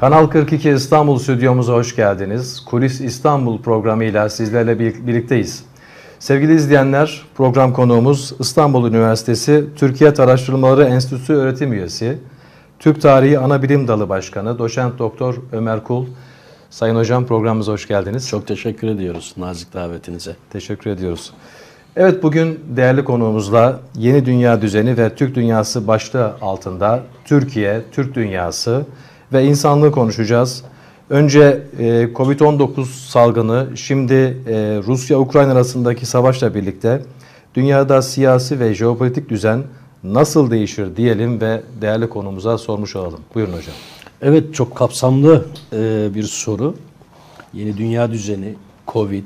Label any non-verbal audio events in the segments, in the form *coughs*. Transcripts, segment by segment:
Kanal 42 İstanbul stüdyomuza hoş geldiniz. Kulis İstanbul programıyla sizlerle birlikteyiz. Sevgili izleyenler, program konuğumuz İstanbul Üniversitesi Türkiye Araştırmaları Enstitüsü öğretim üyesi, Türk Tarihi Anabilim Dalı Başkanı, Doçent Doktor Ömer Kul. Sayın Hocam programımıza hoş geldiniz. Çok teşekkür ediyoruz nazik davetinize. Teşekkür ediyoruz. Evet bugün değerli konuğumuzla yeni dünya düzeni ve Türk dünyası başlığı altında Türkiye, Türk dünyası ve insanlığı konuşacağız. Önce e, Covid-19 salgını, şimdi e, Rusya-Ukrayna arasındaki savaşla birlikte dünyada siyasi ve jeopolitik düzen nasıl değişir diyelim ve değerli konumuza sormuş olalım. Buyurun hocam. Evet çok kapsamlı e, bir soru. Yeni dünya düzeni, Covid,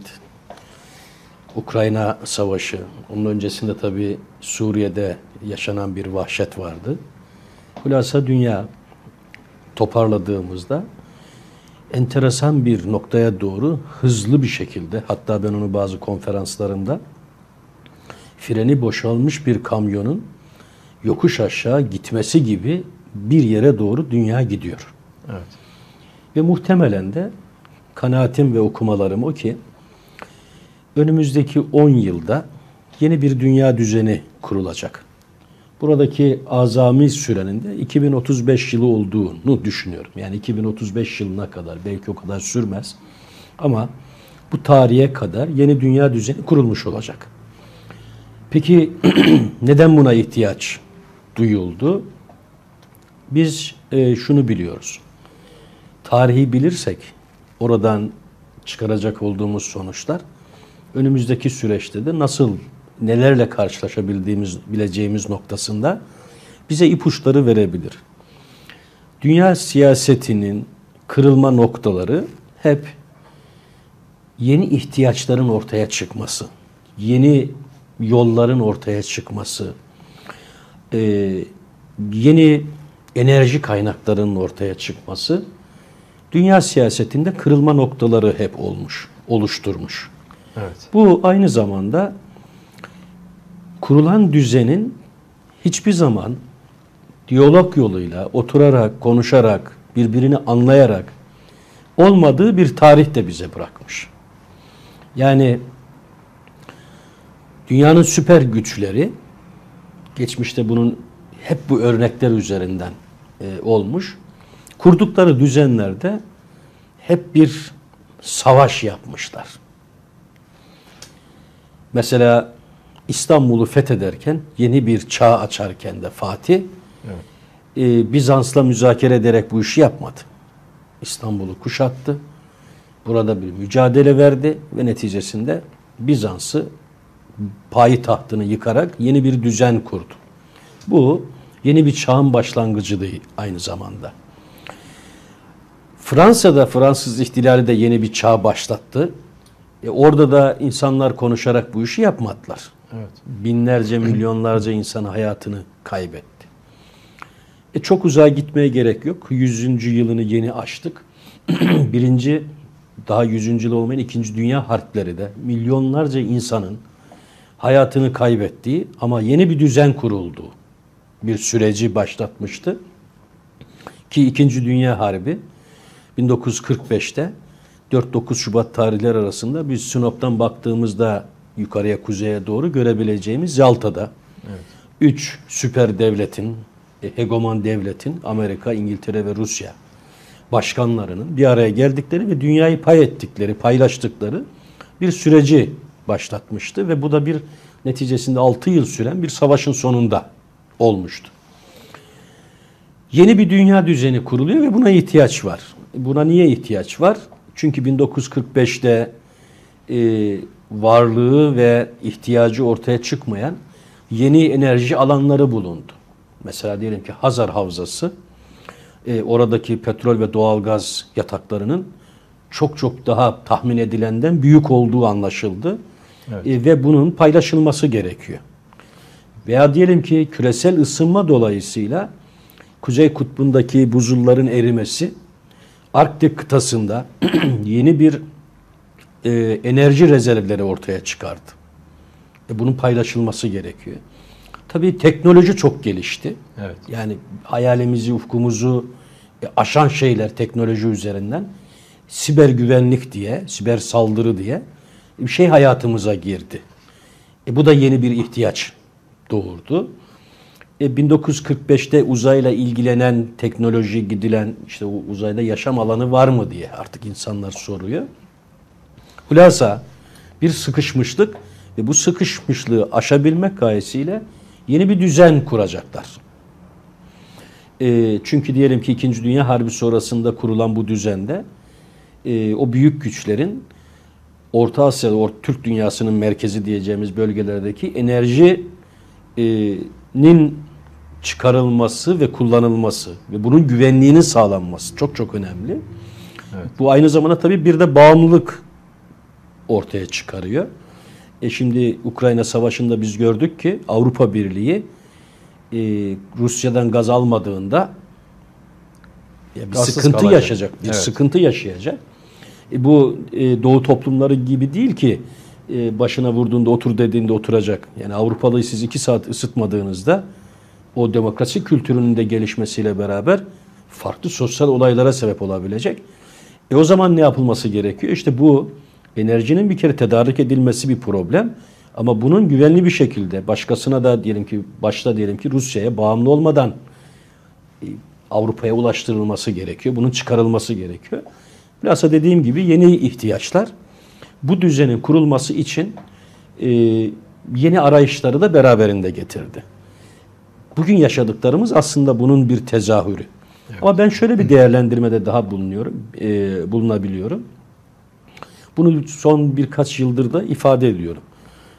Ukrayna savaşı, onun öncesinde tabii Suriye'de yaşanan bir vahşet vardı. Hulasa dünya toparladığımızda enteresan bir noktaya doğru hızlı bir şekilde hatta ben onu bazı konferanslarımda freni boşalmış bir kamyonun yokuş aşağı gitmesi gibi bir yere doğru dünya gidiyor. Evet. Ve muhtemelen de kanaatim ve okumalarım o ki önümüzdeki 10 yılda yeni bir dünya düzeni kurulacak. Buradaki azami sürenin de 2035 yılı olduğunu düşünüyorum. Yani 2035 yılına kadar belki o kadar sürmez. Ama bu tarihe kadar yeni dünya düzeni kurulmuş olacak. Peki *clears throat* neden buna ihtiyaç duyuldu? Biz e, şunu biliyoruz. Tarihi bilirsek oradan çıkaracak olduğumuz sonuçlar önümüzdeki süreçte de nasıl nelerle karşılaşabildiğimiz bileceğimiz noktasında bize ipuçları verebilir. Dünya siyasetinin kırılma noktaları hep yeni ihtiyaçların ortaya çıkması, yeni yolların ortaya çıkması, e, yeni enerji kaynaklarının ortaya çıkması dünya siyasetinde kırılma noktaları hep olmuş, oluşturmuş. Evet. Bu aynı zamanda kurulan düzenin hiçbir zaman diyalog yoluyla, oturarak, konuşarak, birbirini anlayarak olmadığı bir tarih de bize bırakmış. Yani dünyanın süper güçleri geçmişte bunun hep bu örnekler üzerinden e, olmuş. Kurdukları düzenlerde hep bir savaş yapmışlar. Mesela İstanbul'u fethederken, yeni bir çağ açarken de Fatih evet. e, Bizans'la müzakere ederek bu işi yapmadı. İstanbul'u kuşattı. Burada bir mücadele verdi ve neticesinde Bizans'ı payitahtını yıkarak yeni bir düzen kurdu. Bu yeni bir çağın başlangıcıydı aynı zamanda. Fransa'da Fransız ihtilali de yeni bir çağ başlattı. E orada da insanlar konuşarak bu işi yapmadılar. Evet. Binlerce, milyonlarca insan hayatını kaybetti. E çok uzağa gitmeye gerek yok. Yüzüncü yılını yeni açtık. *clears throat* Birinci, daha yüzüncü yıl olmayan ikinci dünya harpleri de milyonlarca insanın hayatını kaybettiği ama yeni bir düzen kurulduğu bir süreci başlatmıştı. Ki ikinci Dünya Harbi 1945'te 4-9 Şubat tarihler arasında biz Sinop'tan baktığımızda yukarıya kuzeye doğru görebileceğimiz Yalta'da. Evet. Üç süper devletin, e, hegeman devletin Amerika, İngiltere ve Rusya başkanlarının bir araya geldikleri ve dünyayı pay ettikleri, paylaştıkları bir süreci başlatmıştı ve bu da bir neticesinde 6 yıl süren bir savaşın sonunda olmuştu. Yeni bir dünya düzeni kuruluyor ve buna ihtiyaç var. Buna niye ihtiyaç var? Çünkü 1945'te e, varlığı ve ihtiyacı ortaya çıkmayan yeni enerji alanları bulundu. Mesela diyelim ki Hazar Havzası, e, oradaki petrol ve doğalgaz yataklarının çok çok daha tahmin edilenden büyük olduğu anlaşıldı. Evet. E, ve bunun paylaşılması gerekiyor. Veya diyelim ki küresel ısınma dolayısıyla Kuzey Kutbu'ndaki buzulların erimesi Arktik kıtasında *clears throat* yeni bir e, enerji rezervleri ortaya çıkardı. E, bunun paylaşılması gerekiyor. Tabii teknoloji çok gelişti. Evet. Yani hayalimizi, ufkumuzu e, aşan şeyler teknoloji üzerinden siber güvenlik diye, siber saldırı diye bir şey hayatımıza girdi. E, bu da yeni bir ihtiyaç doğurdu. E, 1945'te uzayla ilgilenen teknoloji gidilen işte uzayda yaşam alanı var mı diye artık insanlar soruyor. Hulasa bir sıkışmışlık ve bu sıkışmışlığı aşabilmek gayesiyle yeni bir düzen kuracaklar. E, çünkü diyelim ki 2. Dünya Harbi sonrasında kurulan bu düzende e, o büyük güçlerin Orta Asya'da, Or Türk dünyasının merkezi diyeceğimiz bölgelerdeki enerjinin çıkarılması ve kullanılması ve bunun güvenliğinin sağlanması çok çok önemli. Evet. Bu aynı zamanda tabii bir de bağımlılık ortaya çıkarıyor. E şimdi Ukrayna Savaşı'nda biz gördük ki Avrupa Birliği e, Rusya'dan gaz almadığında ya bir Gazsız sıkıntı kalacak. yaşayacak, bir evet. sıkıntı yaşayacak. E, bu e, Doğu toplumları gibi değil ki e, başına vurduğunda otur dediğinde oturacak. Yani Avrupalıyı siz iki saat ısıtmadığınızda o demokrasi kültürünün de gelişmesiyle beraber farklı sosyal olaylara sebep olabilecek. E o zaman ne yapılması gerekiyor? İşte bu enerjinin bir kere tedarik edilmesi bir problem. Ama bunun güvenli bir şekilde başkasına da diyelim ki başta diyelim ki Rusya'ya bağımlı olmadan e, Avrupa'ya ulaştırılması gerekiyor. Bunun çıkarılması gerekiyor. Bilhassa dediğim gibi yeni ihtiyaçlar bu düzenin kurulması için e, yeni arayışları da beraberinde getirdi. Bugün yaşadıklarımız aslında bunun bir tezahürü. Evet. Ama ben şöyle bir değerlendirmede daha bulunuyorum, e, bulunabiliyorum. Bunu son birkaç yıldır da ifade ediyorum.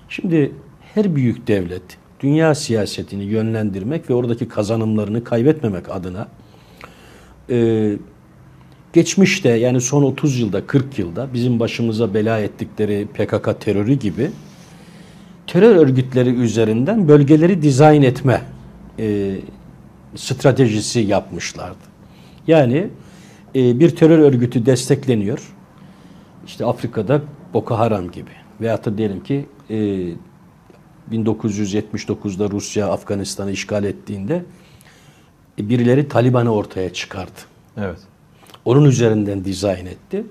Şimdi her büyük devlet dünya siyasetini yönlendirmek ve oradaki kazanımlarını kaybetmemek adına e, geçmişte yani son 30 yılda 40 yılda bizim başımıza bela ettikleri PKK terörü gibi terör örgütleri üzerinden bölgeleri dizayn etme e, stratejisi yapmışlardı. Yani e, bir terör örgütü destekleniyor. İşte Afrika'da Boko Haram gibi. Veyahut da diyelim ki e, 1979'da Rusya Afganistan'ı işgal ettiğinde e, birileri Taliban'ı ortaya çıkardı. Evet. Onun üzerinden dizayn etti.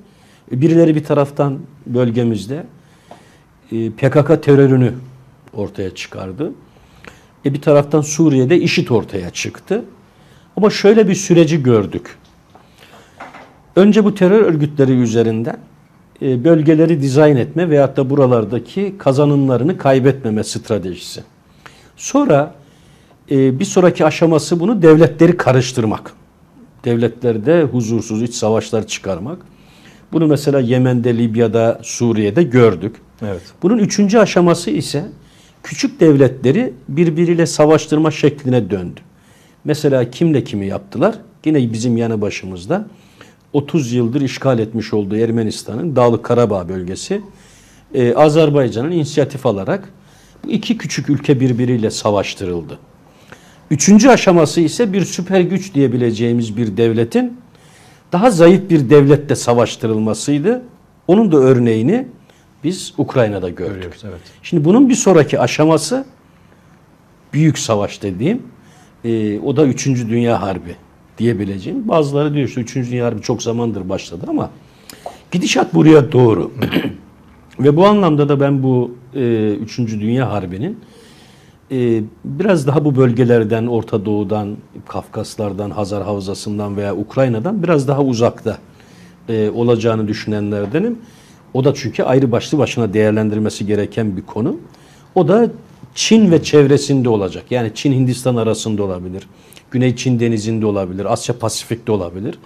E, birileri bir taraftan bölgemizde e, PKK terörünü ortaya çıkardı. E bir taraftan Suriye'de IŞİD ortaya çıktı. Ama şöyle bir süreci gördük. Önce bu terör örgütleri üzerinden e, bölgeleri dizayn etme veyahut da buralardaki kazanımlarını kaybetmeme stratejisi. Sonra e, bir sonraki aşaması bunu devletleri karıştırmak. Devletlerde huzursuz iç savaşlar çıkarmak. Bunu mesela Yemen'de, Libya'da, Suriye'de gördük. Evet. Bunun üçüncü aşaması ise küçük devletleri birbiriyle savaştırma şekline döndü. Mesela kimle kimi yaptılar? Yine bizim yanı başımızda 30 yıldır işgal etmiş olduğu Ermenistan'ın Dağlık Karabağ bölgesi e, Azerbaycan'ın inisiyatif alarak bu iki küçük ülke birbiriyle savaştırıldı. Üçüncü aşaması ise bir süper güç diyebileceğimiz bir devletin daha zayıf bir devlette savaştırılmasıydı. Onun da örneğini biz Ukrayna'da gördük. Görüyoruz, evet. Şimdi bunun bir sonraki aşaması büyük savaş dediğim e, o da 3. Dünya Harbi diyebileceğim. Bazıları diyor işte 3. Dünya Harbi çok zamandır başladı ama gidişat buraya doğru. *clears throat* Ve bu anlamda da ben bu e, 3. Dünya Harbi'nin e, biraz daha bu bölgelerden, Orta Doğu'dan, Kafkaslardan, Hazar Havzası'ndan veya Ukrayna'dan biraz daha uzakta e, olacağını düşünenlerdenim. O da çünkü ayrı başlı başına değerlendirmesi gereken bir konu. O da Çin ve çevresinde olacak. Yani Çin Hindistan arasında olabilir. Güney Çin denizinde olabilir. Asya Pasifik'te olabilir.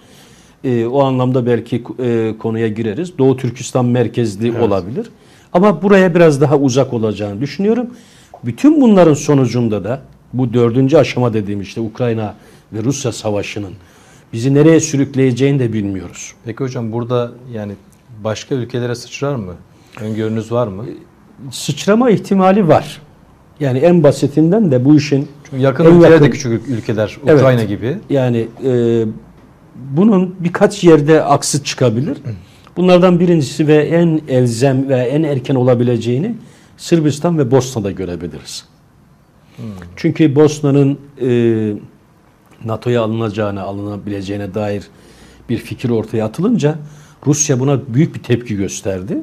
E, o anlamda belki e, konuya gireriz. Doğu Türkistan merkezli evet. olabilir. Ama buraya biraz daha uzak olacağını düşünüyorum. Bütün bunların sonucunda da bu dördüncü aşama dediğim işte Ukrayna ve Rusya savaşının bizi nereye sürükleyeceğini de bilmiyoruz. Peki hocam burada yani başka ülkelere sıçrar mı? Öngörünüz var mı? Sıçrama ihtimali var. Yani en basitinden de bu işin Çünkü yakın ülkeler yakın, de küçük ülkeler Ukrayna evet, gibi. Yani e, bunun birkaç yerde aksı çıkabilir. Bunlardan birincisi ve en elzem ve en erken olabileceğini Sırbistan ve Bosna'da görebiliriz. Hmm. Çünkü Bosna'nın e, NATO'ya alınacağına, alınabileceğine dair bir fikir ortaya atılınca Rusya buna büyük bir tepki gösterdi.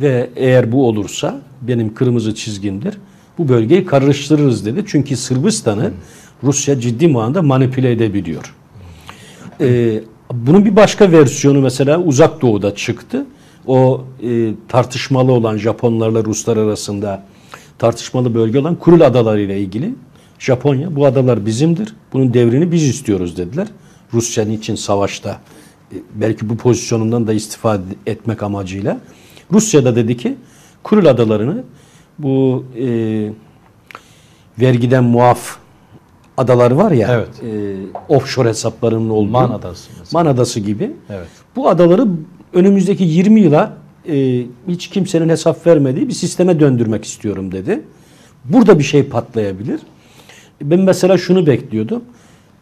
Ve eğer bu olursa benim kırmızı çizgimdir. Bu bölgeyi karıştırırız dedi. Çünkü Sırbistan'ı Rusya ciddi manada manipüle edebiliyor. Ee, bunun bir başka versiyonu mesela Uzak Doğu'da çıktı. O e, tartışmalı olan Japonlarla Ruslar arasında tartışmalı bölge olan Kuril Adaları ile ilgili Japonya bu adalar bizimdir. Bunun devrini biz istiyoruz dediler. Rusya için savaşta e, belki bu pozisyonundan da istifade etmek amacıyla. Rusya da dedi ki Kuril Adalarını bu e, vergiden muaf adalar var ya Evet. e, offshore hesaplarının olduğu Man Adası mesela. Man Adası gibi Evet. bu adaları önümüzdeki 20 yıla e, hiç kimsenin hesap vermediği bir sisteme döndürmek istiyorum dedi. Burada bir şey patlayabilir. Ben mesela şunu bekliyordum.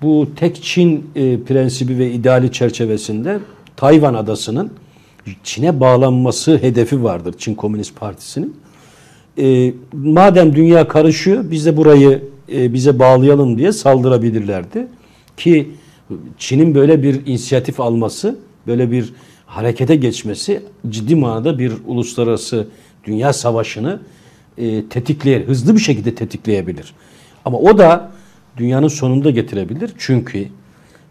Bu tek Çin e, prensibi ve ideali çerçevesinde Tayvan adasının Çin'e bağlanması hedefi vardır Çin Komünist Partisi'nin. E, madem dünya karışıyor biz de burayı e, bize bağlayalım diye saldırabilirlerdi. Ki Çin'in böyle bir inisiyatif alması, böyle bir harekete geçmesi ciddi manada bir uluslararası dünya savaşını e, tetikleyer, hızlı bir şekilde tetikleyebilir. Ama o da dünyanın sonunda getirebilir. Çünkü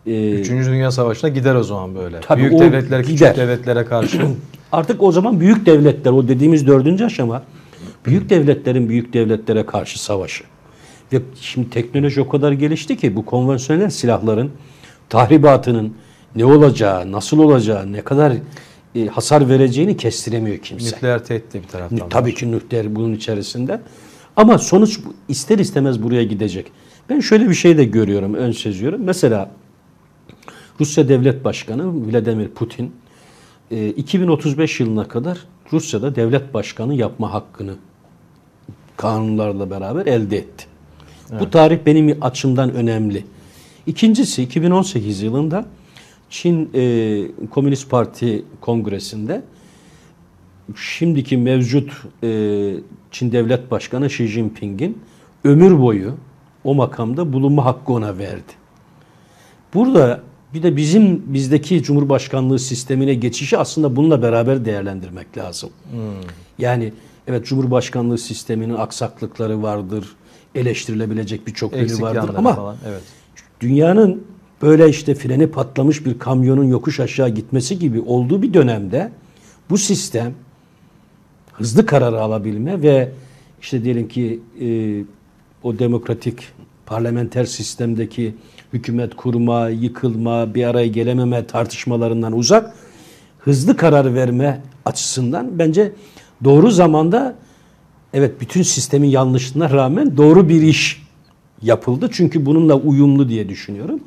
e, Üçüncü Dünya Savaşı'na gider o zaman böyle. Tabii Büyük devletler küçük gider. devletlere karşı. *clears throat* Artık o zaman büyük devletler, o dediğimiz dördüncü aşama, büyük devletlerin büyük devletlere karşı savaşı. Ve şimdi teknoloji o kadar gelişti ki bu konvansiyonel silahların tahribatının ne olacağı, nasıl olacağı, ne kadar e, hasar vereceğini kestiremiyor kimse. Nükleer tehdit de bir taraftan. Tabii ki nükleer bunun içerisinde. Ama sonuç ister istemez buraya gidecek. Ben şöyle bir şey de görüyorum, ön seziyorum. Mesela Rusya Devlet Başkanı Vladimir Putin e, 2035 yılına kadar Rusya'da devlet başkanı yapma hakkını kanunlarla beraber elde etti. Bu tarih benim açımdan önemli. İkincisi 2018 yılında Çin e, Komünist Parti Kongresi'nde şimdiki mevcut e, Çin Devlet Başkanı Xi Jinping'in ömür boyu o makamda bulunma hakkı ona verdi. Burada bir de bizim bizdeki Cumhurbaşkanlığı sistemine geçişi aslında bununla beraber değerlendirmek lazım. Yani evet Cumhurbaşkanlığı sisteminin aksaklıkları vardır, eleştirilebilecek birçok yönü vardır ama falan. Evet. dünyanın böyle işte freni patlamış bir kamyonun yokuş aşağı gitmesi gibi olduğu bir dönemde bu sistem hızlı karar alabilme ve işte diyelim ki e, o demokratik parlamenter sistemdeki hükümet kurma, yıkılma, bir araya gelememe tartışmalarından uzak hızlı karar verme açısından bence doğru zamanda evet bütün sistemin yanlışlığına rağmen doğru bir iş yapıldı. Çünkü bununla uyumlu diye düşünüyorum.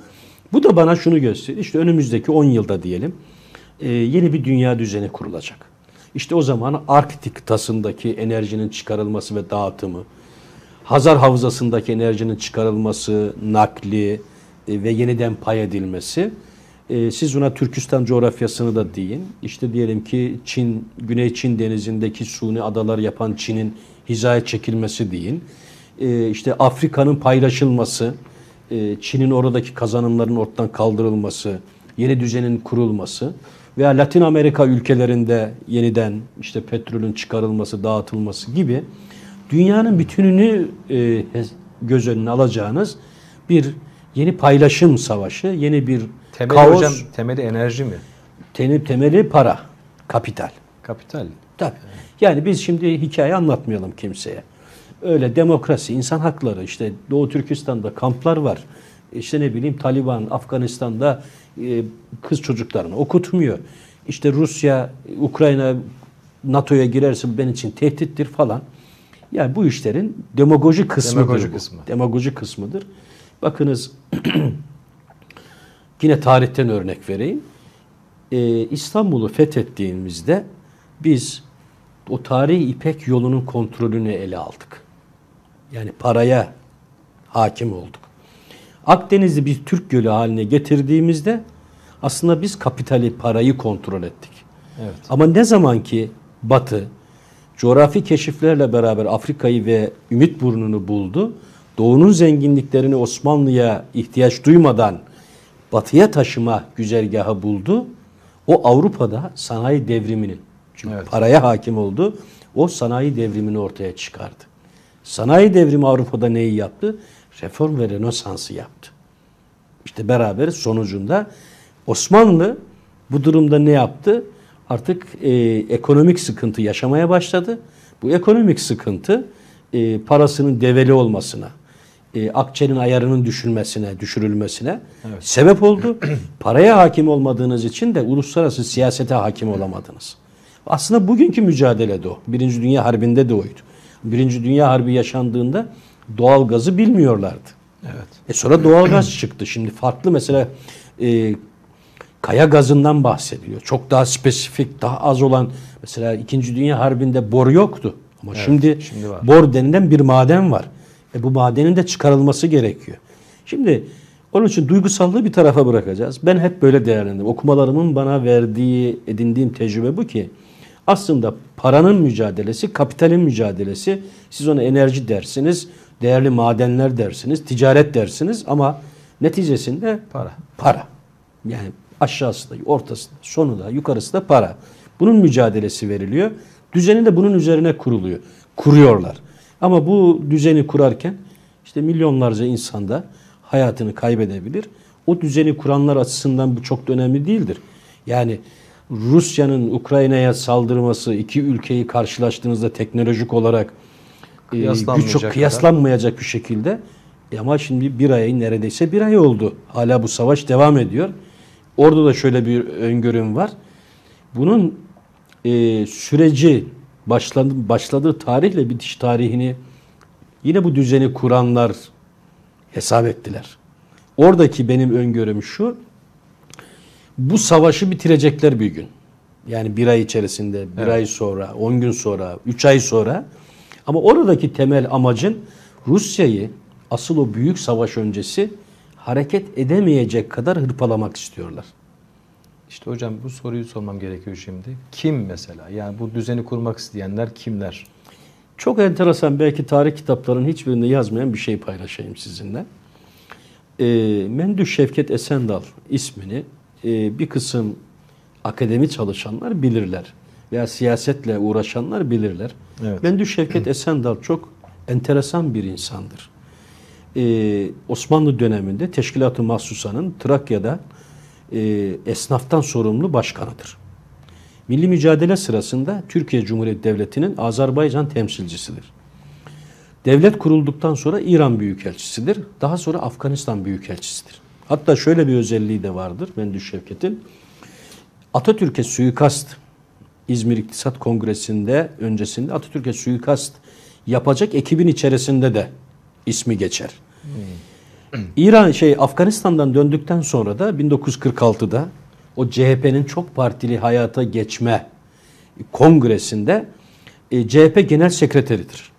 Bu da bana şunu gösteriyor. İşte önümüzdeki 10 yılda diyelim e, yeni bir dünya düzeni kurulacak. İşte o zaman Arktik kıtasındaki enerjinin çıkarılması ve dağıtımı, Hazar Havzası'ndaki enerjinin çıkarılması, nakli e, ve yeniden pay edilmesi. E, siz buna Türkistan coğrafyasını da deyin. İşte diyelim ki Çin, Güney Çin denizindeki suni adalar yapan Çin'in hizaya çekilmesi deyin. E, işte Afrika'nın paylaşılması, e, Çin'in oradaki kazanımların ortadan kaldırılması, yeni düzenin kurulması veya Latin Amerika ülkelerinde yeniden işte petrolün çıkarılması, dağıtılması gibi dünyanın bütününü e, göz önüne alacağınız bir yeni paylaşım savaşı, yeni bir Temeli kaos, hocam temeli enerji mi? teni- temeli para, kapital. Kapital. Tabii. Yani biz şimdi hikaye anlatmayalım kimseye. Öyle demokrasi, insan hakları, işte Doğu Türkistan'da kamplar var. İşte ne bileyim Taliban, Afganistan'da e, kız çocuklarını okutmuyor. İşte Rusya, Ukrayna NATO'ya girerse benim için tehdittir falan. Yani bu işlerin demagoji kısmıdır Demagoji bu. kısmı. Demagoji kısmıdır. Bakınız *clears throat* yine tarihten örnek vereyim. Ee, İstanbul'u fethettiğimizde biz o tarihi İpek yolunun kontrolünü ele aldık. Yani paraya hakim olduk. Akdeniz'i bir Türk gölü haline getirdiğimizde aslında biz kapitali, parayı kontrol ettik. Evet. Ama ne zaman ki Batı coğrafi keşiflerle beraber Afrika'yı ve Ümit Burnu'nu buldu, Doğu'nun zenginliklerini Osmanlı'ya ihtiyaç duymadan batıya taşıma güzergahı buldu. O Avrupa'da sanayi devriminin çünkü Evet. paraya hakim oldu. O sanayi devrimini ortaya çıkardı. Sanayi devrimi Avrupa'da neyi yaptı? Reform ve Rönesans'ı yaptı. İşte beraber sonucunda Osmanlı bu durumda ne yaptı? Artık e, ekonomik sıkıntı yaşamaya başladı. Bu ekonomik sıkıntı e, parasının develi olmasına, e, akçenin ayarının düşülmesine, düşürülmesine sebep oldu. *clears throat* Paraya hakim olmadığınız için de uluslararası siyasete hakim olamadınız. Aslında bugünkü mücadele de o. Birinci Dünya Harbi'nde de oydu. Birinci Dünya Harbi yaşandığında doğal gazı bilmiyorlardı. Evet. E sonra doğalgaz *clears throat* çıktı. Şimdi farklı mesela e, kaya gazından bahsediliyor. Çok daha spesifik, daha az olan mesela 2. Dünya Harbi'nde bor yoktu. Ama şimdi, şimdi var. bor denilen bir maden var. E bu madenin de çıkarılması gerekiyor. Şimdi onun için duygusallığı bir tarafa bırakacağız. Ben hep böyle değerlendim. Okumalarımın bana verdiği, edindiğim tecrübe bu ki aslında paranın mücadelesi, kapitalin mücadelesi. Siz ona enerji dersiniz, değerli madenler dersiniz, ticaret dersiniz ama neticesinde Para. Para. Yani aşağısı da, ortası da, sonu da, yukarısı da para. Bunun mücadelesi veriliyor. Düzeni de bunun üzerine kuruluyor. Kuruyorlar. Ama bu düzeni kurarken işte milyonlarca insan da hayatını kaybedebilir. O düzeni kuranlar açısından bu çok da önemli değildir. Yani Rusya'nın Ukrayna'ya saldırması iki ülkeyi karşılaştığınızda teknolojik olarak e, Kıyaslanmayacak güç çok kadar. kıyaslanmayacak bir şekilde. E ama şimdi bir ay neredeyse bir ay oldu. Hala bu savaş devam ediyor. Orada da şöyle bir öngörüm var. Bunun e, süreci başladı, başladığı tarihle bitiş tarihini yine bu düzeni kuranlar hesap ettiler. Oradaki benim öngörüm şu. Bu savaşı bitirecekler bir gün. Yani bir ay içerisinde, bir Evet. ay sonra, on gün sonra, üç ay sonra. Ama oradaki temel amacın Rusya'yı asıl o büyük savaş öncesi hareket edemeyecek kadar hırpalamak istiyorlar. İşte hocam bu soruyu sormam gerekiyor şimdi. Kim mesela? Yani bu düzeni kurmak isteyenler kimler? Çok enteresan belki tarih kitaplarının hiçbirinde yazmayan bir şey paylaşayım sizinle. E, Mendüş Şevket Esendal ismini e, bir kısım akademi çalışanlar bilirler. Veya siyasetle uğraşanlar bilirler. Evet. Mendüş Şevket Esendal çok enteresan bir insandır. E, Osmanlı döneminde Teşkilat-ı Mahsusa'nın Trakya'da e, esnaftan sorumlu başkanıdır. Milli mücadele sırasında Türkiye Cumhuriyeti Devleti'nin Azerbaycan temsilcisidir. Devlet kurulduktan sonra İran Büyükelçisidir. Daha sonra Afganistan Büyükelçisidir. Hatta şöyle bir özelliği de vardır Mendüş Şevket'in. Atatürk'e suikast İzmir İktisat Kongresi'nde öncesinde Atatürk'e suikast yapacak ekibin içerisinde de ismi geçer. *clears throat* İran şey Afganistan'dan döndükten sonra da 1946'da o CHP'nin çok partili hayata geçme kongresinde e, CHP Genel Sekreteridir.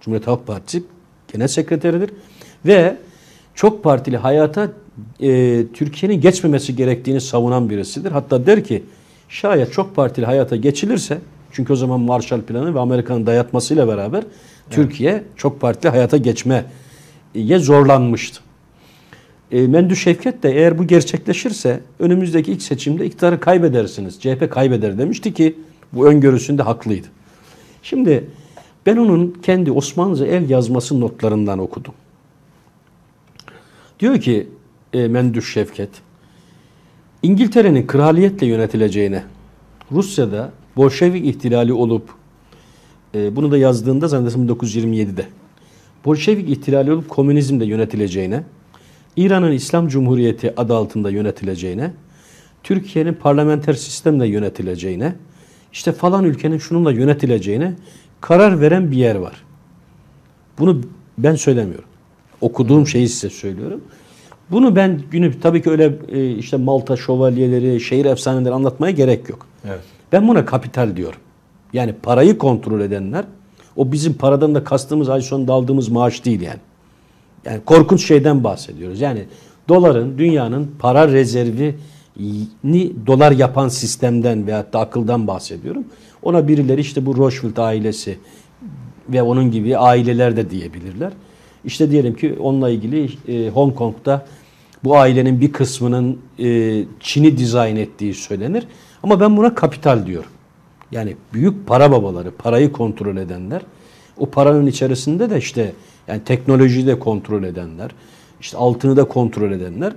Cumhuriyet Halk Partisi Genel Sekreteridir ve çok partili hayata e, Türkiye'nin geçmemesi gerektiğini savunan birisidir. Hatta der ki şayet çok partili hayata geçilirse çünkü o zaman Marshall Planı ve Amerika'nın dayatmasıyla beraber Türkiye çok partili hayata geçmeye zorlanmıştı. E, Mendü Şevket de eğer bu gerçekleşirse önümüzdeki ilk seçimde iktidarı kaybedersiniz. CHP kaybeder demişti ki bu öngörüsünde haklıydı. Şimdi ben onun kendi Osmanlıca el yazması notlarından okudum. Diyor ki e, Mendüş Şevket, İngiltere'nin kraliyetle yönetileceğine, Rusya'da Bolşevik ihtilali olup, e, bunu da yazdığında zannedersem 1927'de, Bolşevik ihtilali olup komünizmle yönetileceğine, İran'ın İslam Cumhuriyeti adı altında yönetileceğine, Türkiye'nin parlamenter sistemle yönetileceğine, işte falan ülkenin şununla yönetileceğine karar veren bir yer var. Bunu ben söylemiyorum. Okuduğum şeyi size söylüyorum. Bunu ben günü tabii ki öyle e, işte Malta şövalyeleri, şehir efsaneleri anlatmaya gerek yok. Evet. Ben buna kapital diyorum. Yani parayı kontrol edenler, o bizim paradan da kastımız ay sonunda aldığımız maaş değil yani. Yani korkunç şeyden bahsediyoruz. Yani doların, dünyanın para rezervini dolar yapan sistemden veyahut da akıldan bahsediyorum. Ona birileri işte bu Rothschild ailesi ve onun gibi aileler de diyebilirler. İşte diyelim ki onunla ilgili e, Hong Kong'da bu ailenin bir kısmının e, Çin'i dizayn ettiği söylenir. Ama ben buna kapital diyorum. Yani büyük para babaları, parayı kontrol edenler, o paranın içerisinde de işte yani teknolojiyi de kontrol edenler, işte altını da kontrol edenler,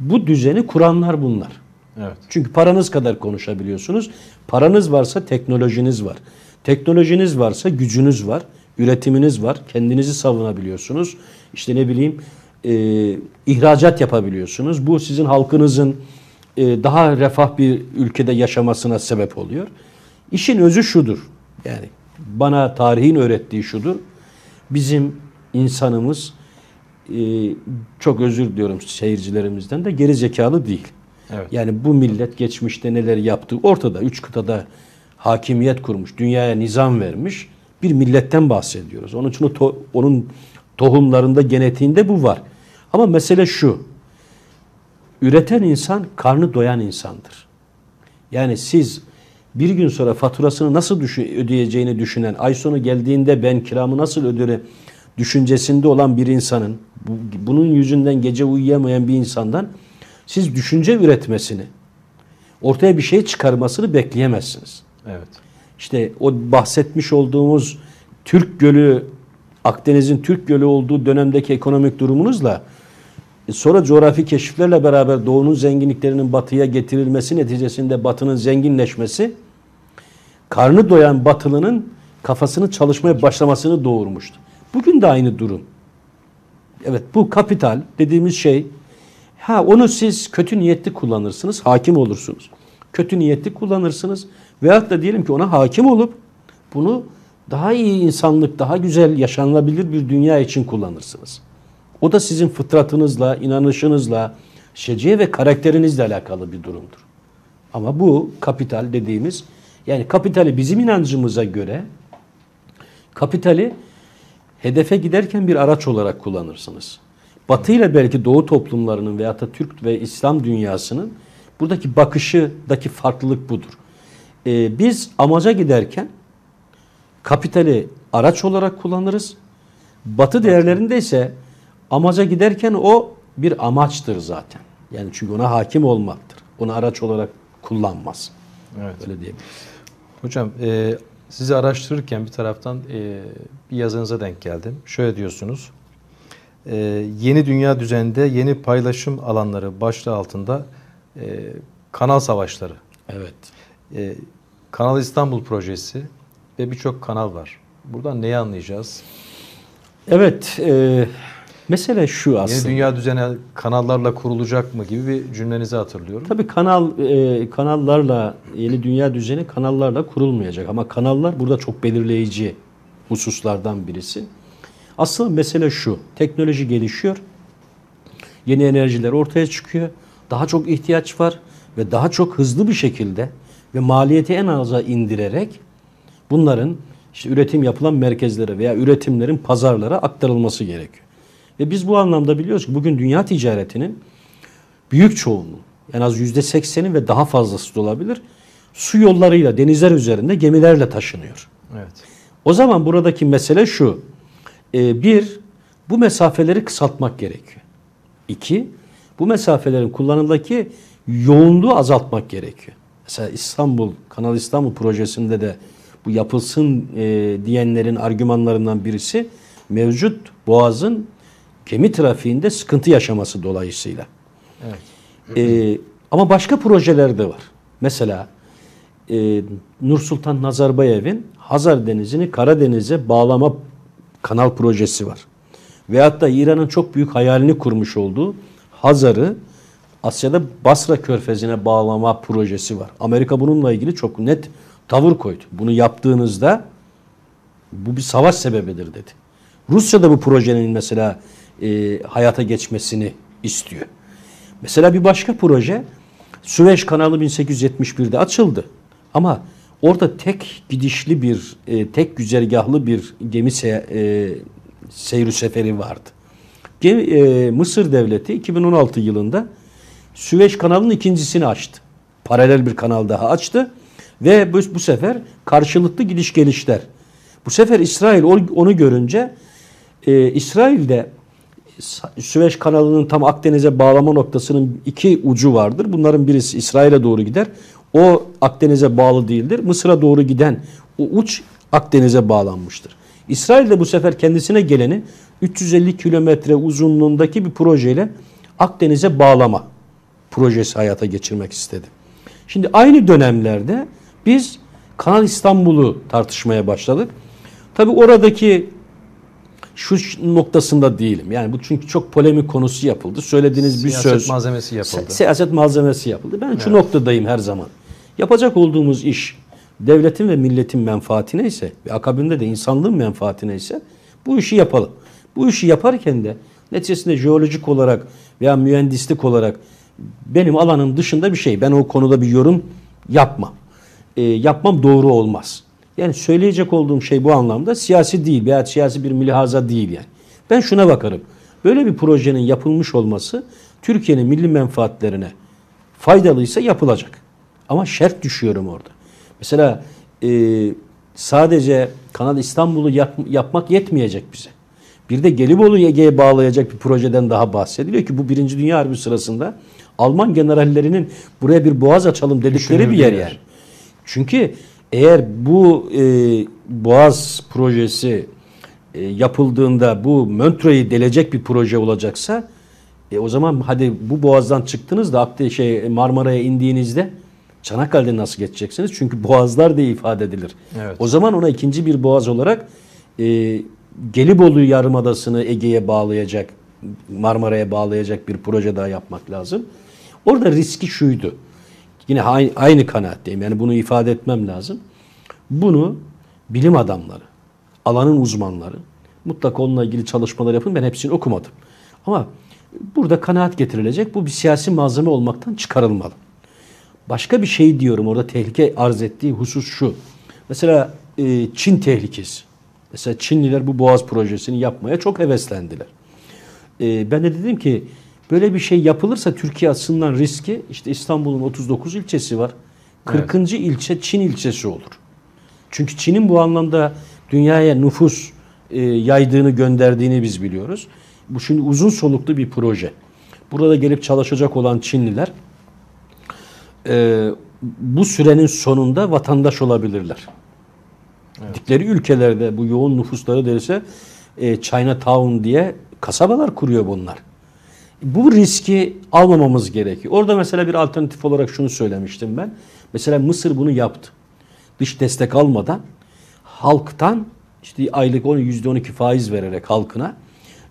bu düzeni kuranlar bunlar. Evet. Çünkü paranız kadar konuşabiliyorsunuz. Paranız varsa teknolojiniz var. Teknolojiniz varsa gücünüz var, üretiminiz var, kendinizi savunabiliyorsunuz. İşte ne bileyim e, ihracat yapabiliyorsunuz. Bu sizin halkınızın e, daha refah bir ülkede yaşamasına sebep oluyor. İşin özü şudur. Yani bana tarihin öğrettiği şudur. Bizim insanımız e, çok özür diliyorum seyircilerimizden de geri zekalı değil. Evet. Yani bu millet geçmişte neler yaptı ortada. Üç kıtada hakimiyet kurmuş, dünyaya nizam vermiş bir milletten bahsediyoruz. Onun için o to- onun tohumlarında, genetiğinde bu var. Ama mesele şu. Üreten insan karnı doyan insandır. Yani siz bir gün sonra faturasını nasıl ödeyeceğini düşünen, ay sonu geldiğinde ben kiramı nasıl öderim düşüncesinde olan bir insanın, bu, bunun yüzünden gece uyuyamayan bir insandan siz düşünce üretmesini, ortaya bir şey çıkarmasını bekleyemezsiniz. Evet. İşte o bahsetmiş olduğumuz Türk Gölü, Akdeniz'in Türk Gölü olduğu dönemdeki ekonomik durumunuzla e, sonra coğrafi keşiflerle beraber doğunun zenginliklerinin batıya getirilmesi neticesinde batının zenginleşmesi karnı doyan batılının kafasını çalışmaya başlamasını doğurmuştu. Bugün de aynı durum. Evet bu kapital dediğimiz şey ha onu siz kötü niyetli kullanırsınız, hakim olursunuz. Kötü niyetli kullanırsınız veyahut da diyelim ki ona hakim olup bunu daha iyi insanlık, daha güzel yaşanılabilir bir dünya için kullanırsınız. O da sizin fıtratınızla, inanışınızla, şeciye ve karakterinizle alakalı bir durumdur. Ama bu kapital dediğimiz yani kapitali bizim inancımıza göre kapitali hedefe giderken bir araç olarak kullanırsınız. Batı ile belki Doğu toplumlarının veyahut da Türk ve İslam dünyasının buradaki bakışıdaki farklılık budur. Ee, biz amaca giderken kapitali araç olarak kullanırız. Batı değerlerinde ise amaca giderken o bir amaçtır zaten. Yani çünkü ona hakim olmaktır. Onu araç olarak kullanmaz. Evet. Öyle diyebiliriz. Hocam e, sizi araştırırken bir taraftan e, bir yazınıza denk geldim. Şöyle diyorsunuz. E, yeni dünya düzeninde yeni paylaşım alanları başlığı altında e, kanal savaşları, Evet. e, Kanal İstanbul projesi ve birçok kanal var. Buradan neyi anlayacağız? Evet. E, mesele şu aslında. Yeni dünya düzeni kanallarla kurulacak mı gibi bir cümlenizi hatırlıyorum. Tabii kanal e, kanallarla yeni dünya düzeni kanallarla kurulmayacak ama kanallar burada çok belirleyici hususlardan birisi. Aslında mesele şu. Teknoloji gelişiyor. Yeni enerjiler ortaya çıkıyor. Daha çok ihtiyaç var ve daha çok hızlı bir şekilde ve maliyeti en aza indirerek bunların işte üretim yapılan merkezlere veya üretimlerin pazarlara aktarılması gerekiyor. Ve biz bu anlamda biliyoruz ki bugün dünya ticaretinin büyük çoğunluğu en az yüzde sekseni ve daha fazlası da olabilir su yollarıyla denizler üzerinde gemilerle taşınıyor. Evet. O zaman buradaki mesele şu. Ee, bir, bu mesafeleri kısaltmak gerekiyor. İki, bu mesafelerin kullanımdaki yoğunluğu azaltmak gerekiyor. Mesela İstanbul, Kanal İstanbul projesinde de bu yapılsın e, diyenlerin argümanlarından birisi mevcut boğazın gemi trafiğinde sıkıntı yaşaması dolayısıyla. Evet. Ee, ama başka projeler de var. Mesela e, Nursultan Nazarbayev'in Hazar Denizi'ni Karadeniz'e bağlama kanal projesi var. Veyahut da İran'ın çok büyük hayalini kurmuş olduğu Hazar'ı Asya'da Basra Körfezi'ne bağlama projesi var. Amerika bununla ilgili çok net tavır koydu. Bunu yaptığınızda bu bir savaş sebebidir dedi. Rusya da bu projenin mesela e, hayata geçmesini istiyor. Mesela bir başka proje Süveyş kanalı 1871'de açıldı. Ama orada tek gidişli bir, e, tek güzergahlı bir gemi se e, seyri seferi vardı. Gemi, e, Mısır devleti 2016 yılında Süveyş kanalının ikincisini açtı. Paralel bir kanal daha açtı ve bu, bu sefer karşılıklı gidiş gelişler. Bu sefer İsrail onu görünce Ee, İsrail'de Süveyş kanalının tam Akdeniz'e bağlama noktasının iki ucu vardır. Bunların birisi İsrail'e doğru gider. O Akdeniz'e bağlı değildir. Mısır'a doğru giden o uç Akdeniz'e bağlanmıştır. İsrail de bu sefer kendisine geleni 350 kilometre uzunluğundaki bir projeyle Akdeniz'e bağlama projesi hayata geçirmek istedi. Şimdi aynı dönemlerde biz Kanal İstanbul'u tartışmaya başladık. Tabi oradaki şu noktasında değilim. Yani bu çünkü çok polemik konusu yapıldı. Söylediğiniz bir Siyaset söz malzemesi yapıldı. Si- siyaset malzemesi yapıldı. Ben şu noktadayım her zaman. Yapacak olduğumuz iş devletin ve milletin menfaatine ise ve akabinde de insanlığın menfaatine ise bu işi yapalım. Bu işi yaparken de neticesinde jeolojik olarak veya mühendislik olarak benim alanım dışında bir şey. Ben o konuda bir yorum yapmam. Ee, yapmam doğru olmaz. Yani söyleyecek olduğum şey bu anlamda siyasi değil veya siyasi bir mülahaza değil yani. Ben şuna bakarım. Böyle bir projenin yapılmış olması Türkiye'nin milli menfaatlerine faydalıysa yapılacak. Ama şart düşüyorum orada. Mesela e, sadece Kanal İstanbul'u yap- yapmak yetmeyecek bize. Bir de Gelibolu Ege'ye bağlayacak bir projeden daha bahsediliyor ki bu Birinci Dünya Harbi sırasında Alman generallerinin buraya bir boğaz açalım dedikleri bir yer yani. Çünkü eğer bu e, Boğaz projesi e, yapıldığında bu Montreux'u delecek bir proje olacaksa e, o zaman hadi bu boğazdan çıktınız da Akde şey Marmara'ya indiğinizde Çanakkale'de nasıl geçeceksiniz? Çünkü boğazlar diye ifade edilir. Evet. O zaman ona ikinci bir boğaz olarak e, Gelibolu Yarımadası'nı Ege'ye bağlayacak, Marmara'ya bağlayacak bir proje daha yapmak lazım. Orada riski şuydu. Yine aynı, aynı kanaatteyim. Yani bunu ifade etmem lazım. Bunu bilim adamları, alanın uzmanları mutlaka onunla ilgili çalışmalar yapın. Ben hepsini okumadım. Ama burada kanaat getirilecek. Bu bir siyasi malzeme olmaktan çıkarılmalı. Başka bir şey diyorum orada tehlike arz ettiği husus şu. Mesela e, Çin tehlikesi. Mesela Çinliler bu Boğaz projesini yapmaya çok heveslendiler. E, ben de dedim ki böyle bir şey yapılırsa Türkiye açısından riski işte İstanbul'un 39 ilçesi var. 40. ilçe Çin ilçesi olur. Çünkü Çin'in bu anlamda dünyaya nüfus e, yaydığını gönderdiğini biz biliyoruz. Bu şimdi uzun soluklu bir proje. Burada gelip çalışacak olan Çinliler e, bu sürenin sonunda vatandaş olabilirler. Dikleri ülkelerde bu yoğun nüfusları derse e, Chinatown diye kasabalar kuruyor bunlar. Bu riski almamamız gerekiyor. Orada mesela bir alternatif olarak şunu söylemiştim ben. Mesela Mısır bunu yaptı. Dış destek almadan halktan işte aylık 10 %12 faiz vererek halkına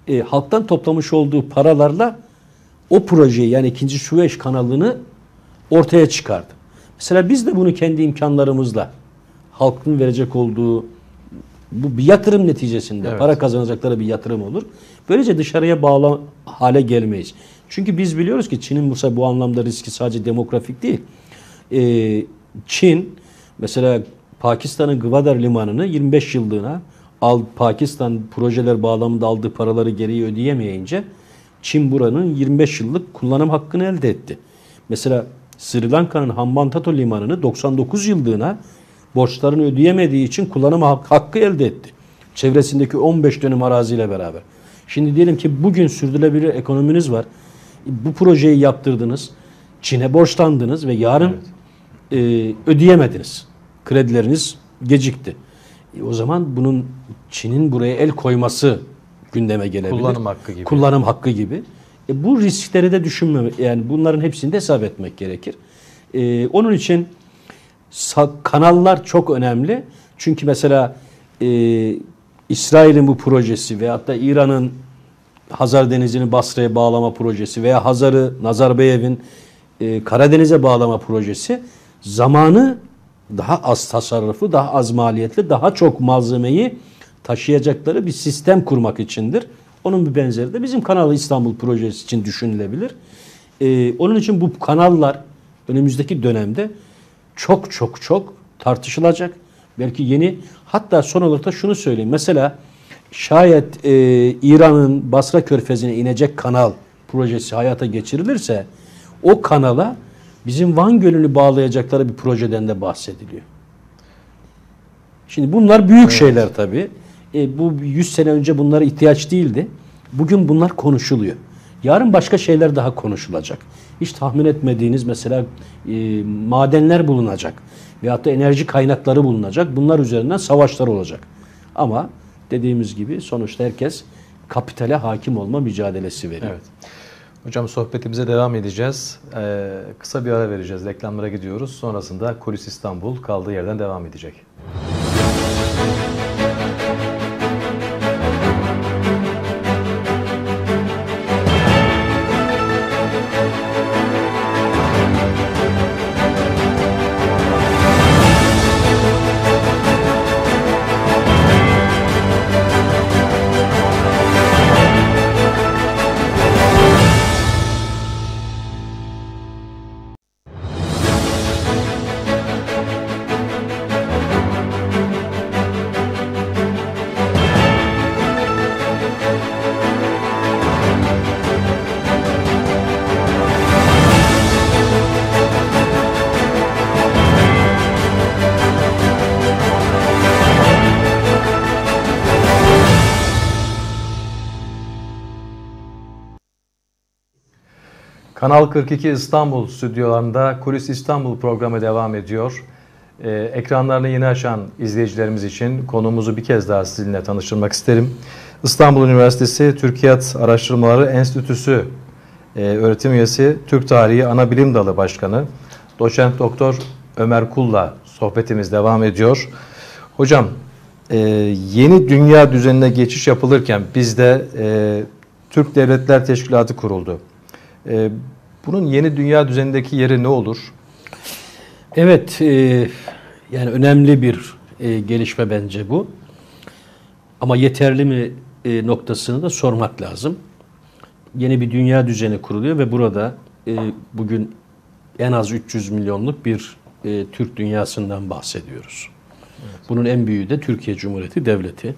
e, halktan toplamış olduğu paralarla o projeyi yani ikinci Süveyş kanalını ortaya çıkardı. Mesela biz de bunu kendi imkanlarımızla halkın verecek olduğu bu bir yatırım neticesinde Evet. para kazanacakları bir yatırım olur. Böylece dışarıya bağlı hale gelmeyiz. Çünkü biz biliyoruz ki Çin'in bu, bu anlamda riski sadece demografik değil. Ee, Çin mesela Pakistan'ın Gwadar limanını 25 yıllığına al, Pakistan projeler bağlamında aldığı paraları geriye ödeyemeyince Çin buranın 25 yıllık kullanım hakkını elde etti. Mesela Sri Lanka'nın Hambantota limanını 99 yıllığına borçlarını ödeyemediği için kullanım hak- hakkı elde etti. Çevresindeki 15 dönüm araziyle beraber. Şimdi diyelim ki bugün sürdürülebilir ekonominiz var. Bu projeyi yaptırdınız. Çin'e borçlandınız ve yarın e, ödeyemediniz. Kredileriniz gecikti. E, o zaman bunun Çin'in buraya el koyması gündeme gelebilir. Kullanım hakkı gibi. Kullanım hakkı gibi. E, bu riskleri de düşünmeme yani bunların hepsini de hesap etmek gerekir. E, onun için kanallar çok önemli. Çünkü mesela e, İsrail'in bu projesi veyahut da İran'ın Hazar Denizi'ni Basra'ya bağlama projesi veya Hazar'ı Nazarbayev'in e, Karadeniz'e bağlama projesi zamanı daha az tasarruflu, daha az maliyetli, daha çok malzemeyi taşıyacakları bir sistem kurmak içindir. Onun bir benzeri de bizim Kanal İstanbul projesi için düşünülebilir. E, onun için bu kanallar önümüzdeki dönemde çok çok çok tartışılacak. Belki yeni hatta son olarak da şunu söyleyeyim. Mesela şayet e, İran'ın Basra Körfezi'ne inecek kanal projesi hayata geçirilirse o kanala bizim Van Gölü'nü bağlayacakları bir projeden de bahsediliyor. Şimdi bunlar büyük şeyler tabii. e, bu 100 sene önce bunlara ihtiyaç değildi. Bugün bunlar konuşuluyor. Yarın başka şeyler daha konuşulacak. Hiç tahmin etmediğiniz mesela e, madenler bulunacak. Veyahut da enerji kaynakları bulunacak. Bunlar üzerinden savaşlar olacak. Ama dediğimiz gibi sonuçta herkes kapitale hakim olma mücadelesi veriyor. Evet. Hocam sohbetimize devam edeceğiz. Ee, kısa bir ara vereceğiz. Reklamlara gidiyoruz. Sonrasında Kulis İstanbul kaldığı yerden devam edecek. Kanal 42 İstanbul stüdyolarında Kulis İstanbul programı devam ediyor. Ee, ekranlarını yeni açan izleyicilerimiz için konumuzu bir kez daha sizinle tanıştırmak isterim. İstanbul Üniversitesi Türkiyat Araştırmaları Enstitüsü e, öğretim üyesi Türk Tarihi Ana Bilim Dalı Başkanı Doçent Doktor Ömer Kul'la sohbetimiz devam ediyor. Hocam e, yeni dünya düzenine geçiş yapılırken bizde e, Türk Devletler Teşkilatı kuruldu. E, bunun yeni dünya düzenindeki yeri ne olur? Evet, e, yani önemli bir e, gelişme bence bu. Ama yeterli mi e, noktasını da sormak lazım. Yeni bir dünya düzeni kuruluyor ve burada e, bugün en az 300 milyonluk bir e, Türk dünyasından bahsediyoruz. Evet. Bunun en büyüğü de Türkiye Cumhuriyeti Devleti.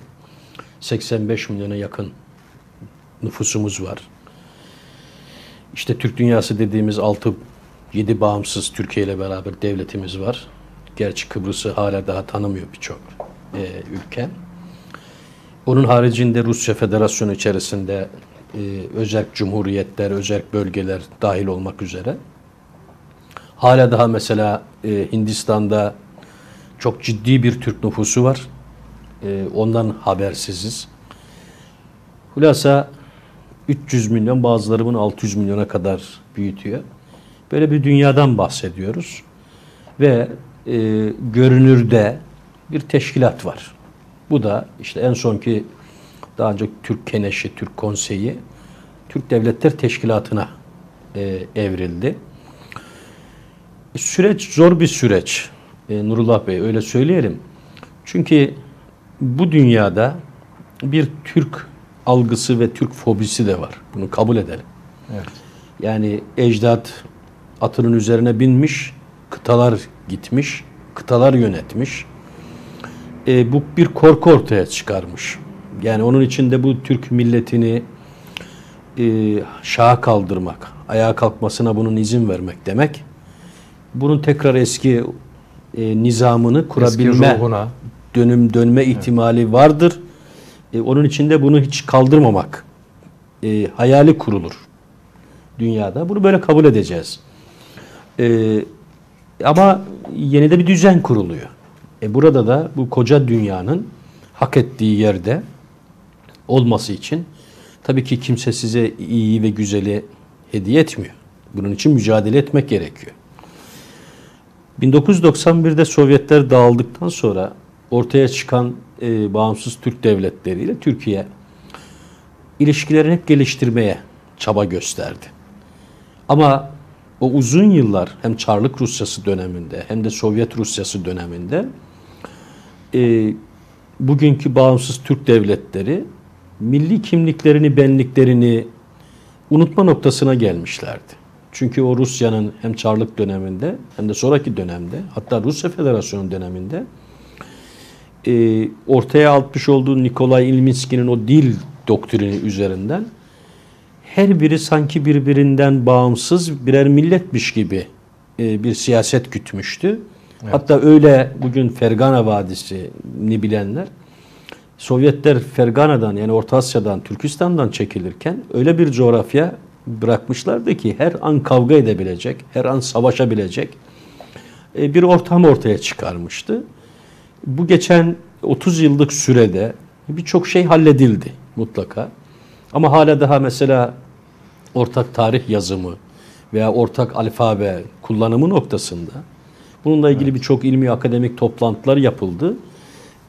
85 milyona yakın nüfusumuz var. İşte Türk dünyası dediğimiz 6 7 bağımsız Türkiye ile beraber devletimiz var. Gerçi Kıbrıs'ı hala daha tanımıyor birçok e, ülke. Onun haricinde Rusya Federasyonu içerisinde e, özel cumhuriyetler, özel bölgeler dahil olmak üzere. Hala daha mesela e, Hindistan'da çok ciddi bir Türk nüfusu var. E, ondan habersiziz. Hulasa 300 milyon bazıları bunu 600 milyona kadar büyütüyor. Böyle bir dünyadan bahsediyoruz. Ve e, görünürde bir teşkilat var. Bu da işte en sonki daha önce Türk Keneşi, Türk Konseyi, Türk Devletler Teşkilatı'na e, evrildi. Süreç zor bir süreç. E, Nurullah Bey öyle söyleyelim. Çünkü bu dünyada bir Türk algısı ve Türk fobisi de var. Bunu kabul edelim. Evet. Yani ecdat atının üzerine binmiş, kıtalar gitmiş, kıtalar yönetmiş. E, bu bir korku ortaya çıkarmış. Yani onun içinde bu Türk milletini e, şaha kaldırmak, ayağa kalkmasına bunun izin vermek demek. Bunun tekrar eski e, nizamını kurabilme, dönüm dönme ihtimali evet. vardır. E, onun içinde bunu hiç kaldırmamak e, hayali kurulur dünyada. Bunu böyle kabul edeceğiz. E, ama yeni de bir düzen kuruluyor. E, burada da bu koca dünyanın hak ettiği yerde olması için tabii ki kimse size iyi ve güzeli hediye etmiyor. Bunun için mücadele etmek gerekiyor. 1991'de Sovyetler dağıldıktan sonra ortaya çıkan e, bağımsız Türk devletleriyle Türkiye ilişkilerini hep geliştirmeye çaba gösterdi. Ama o uzun yıllar hem Çarlık Rusyası döneminde hem de Sovyet Rusyası döneminde e, bugünkü bağımsız Türk devletleri milli kimliklerini, benliklerini unutma noktasına gelmişlerdi. Çünkü o Rusya'nın hem Çarlık döneminde hem de sonraki dönemde hatta Rusya Federasyonu döneminde e, ortaya atmış olduğu Nikolay Ilminski'nin o dil doktrini üzerinden her biri sanki birbirinden bağımsız birer milletmiş gibi e, bir siyaset gütmüştü. Evet. Hatta öyle bugün Fergana Vadisi'ni bilenler Sovyetler Fergana'dan yani Orta Asya'dan, Türkistan'dan çekilirken öyle bir coğrafya bırakmışlardı ki her an kavga edebilecek, her an savaşabilecek e, bir ortam ortaya çıkarmıştı. Bu geçen 30 yıllık sürede birçok şey halledildi mutlaka. Ama hala daha mesela ortak tarih yazımı veya ortak alfabe kullanımı noktasında bununla ilgili birçok ilmi akademik toplantılar yapıldı.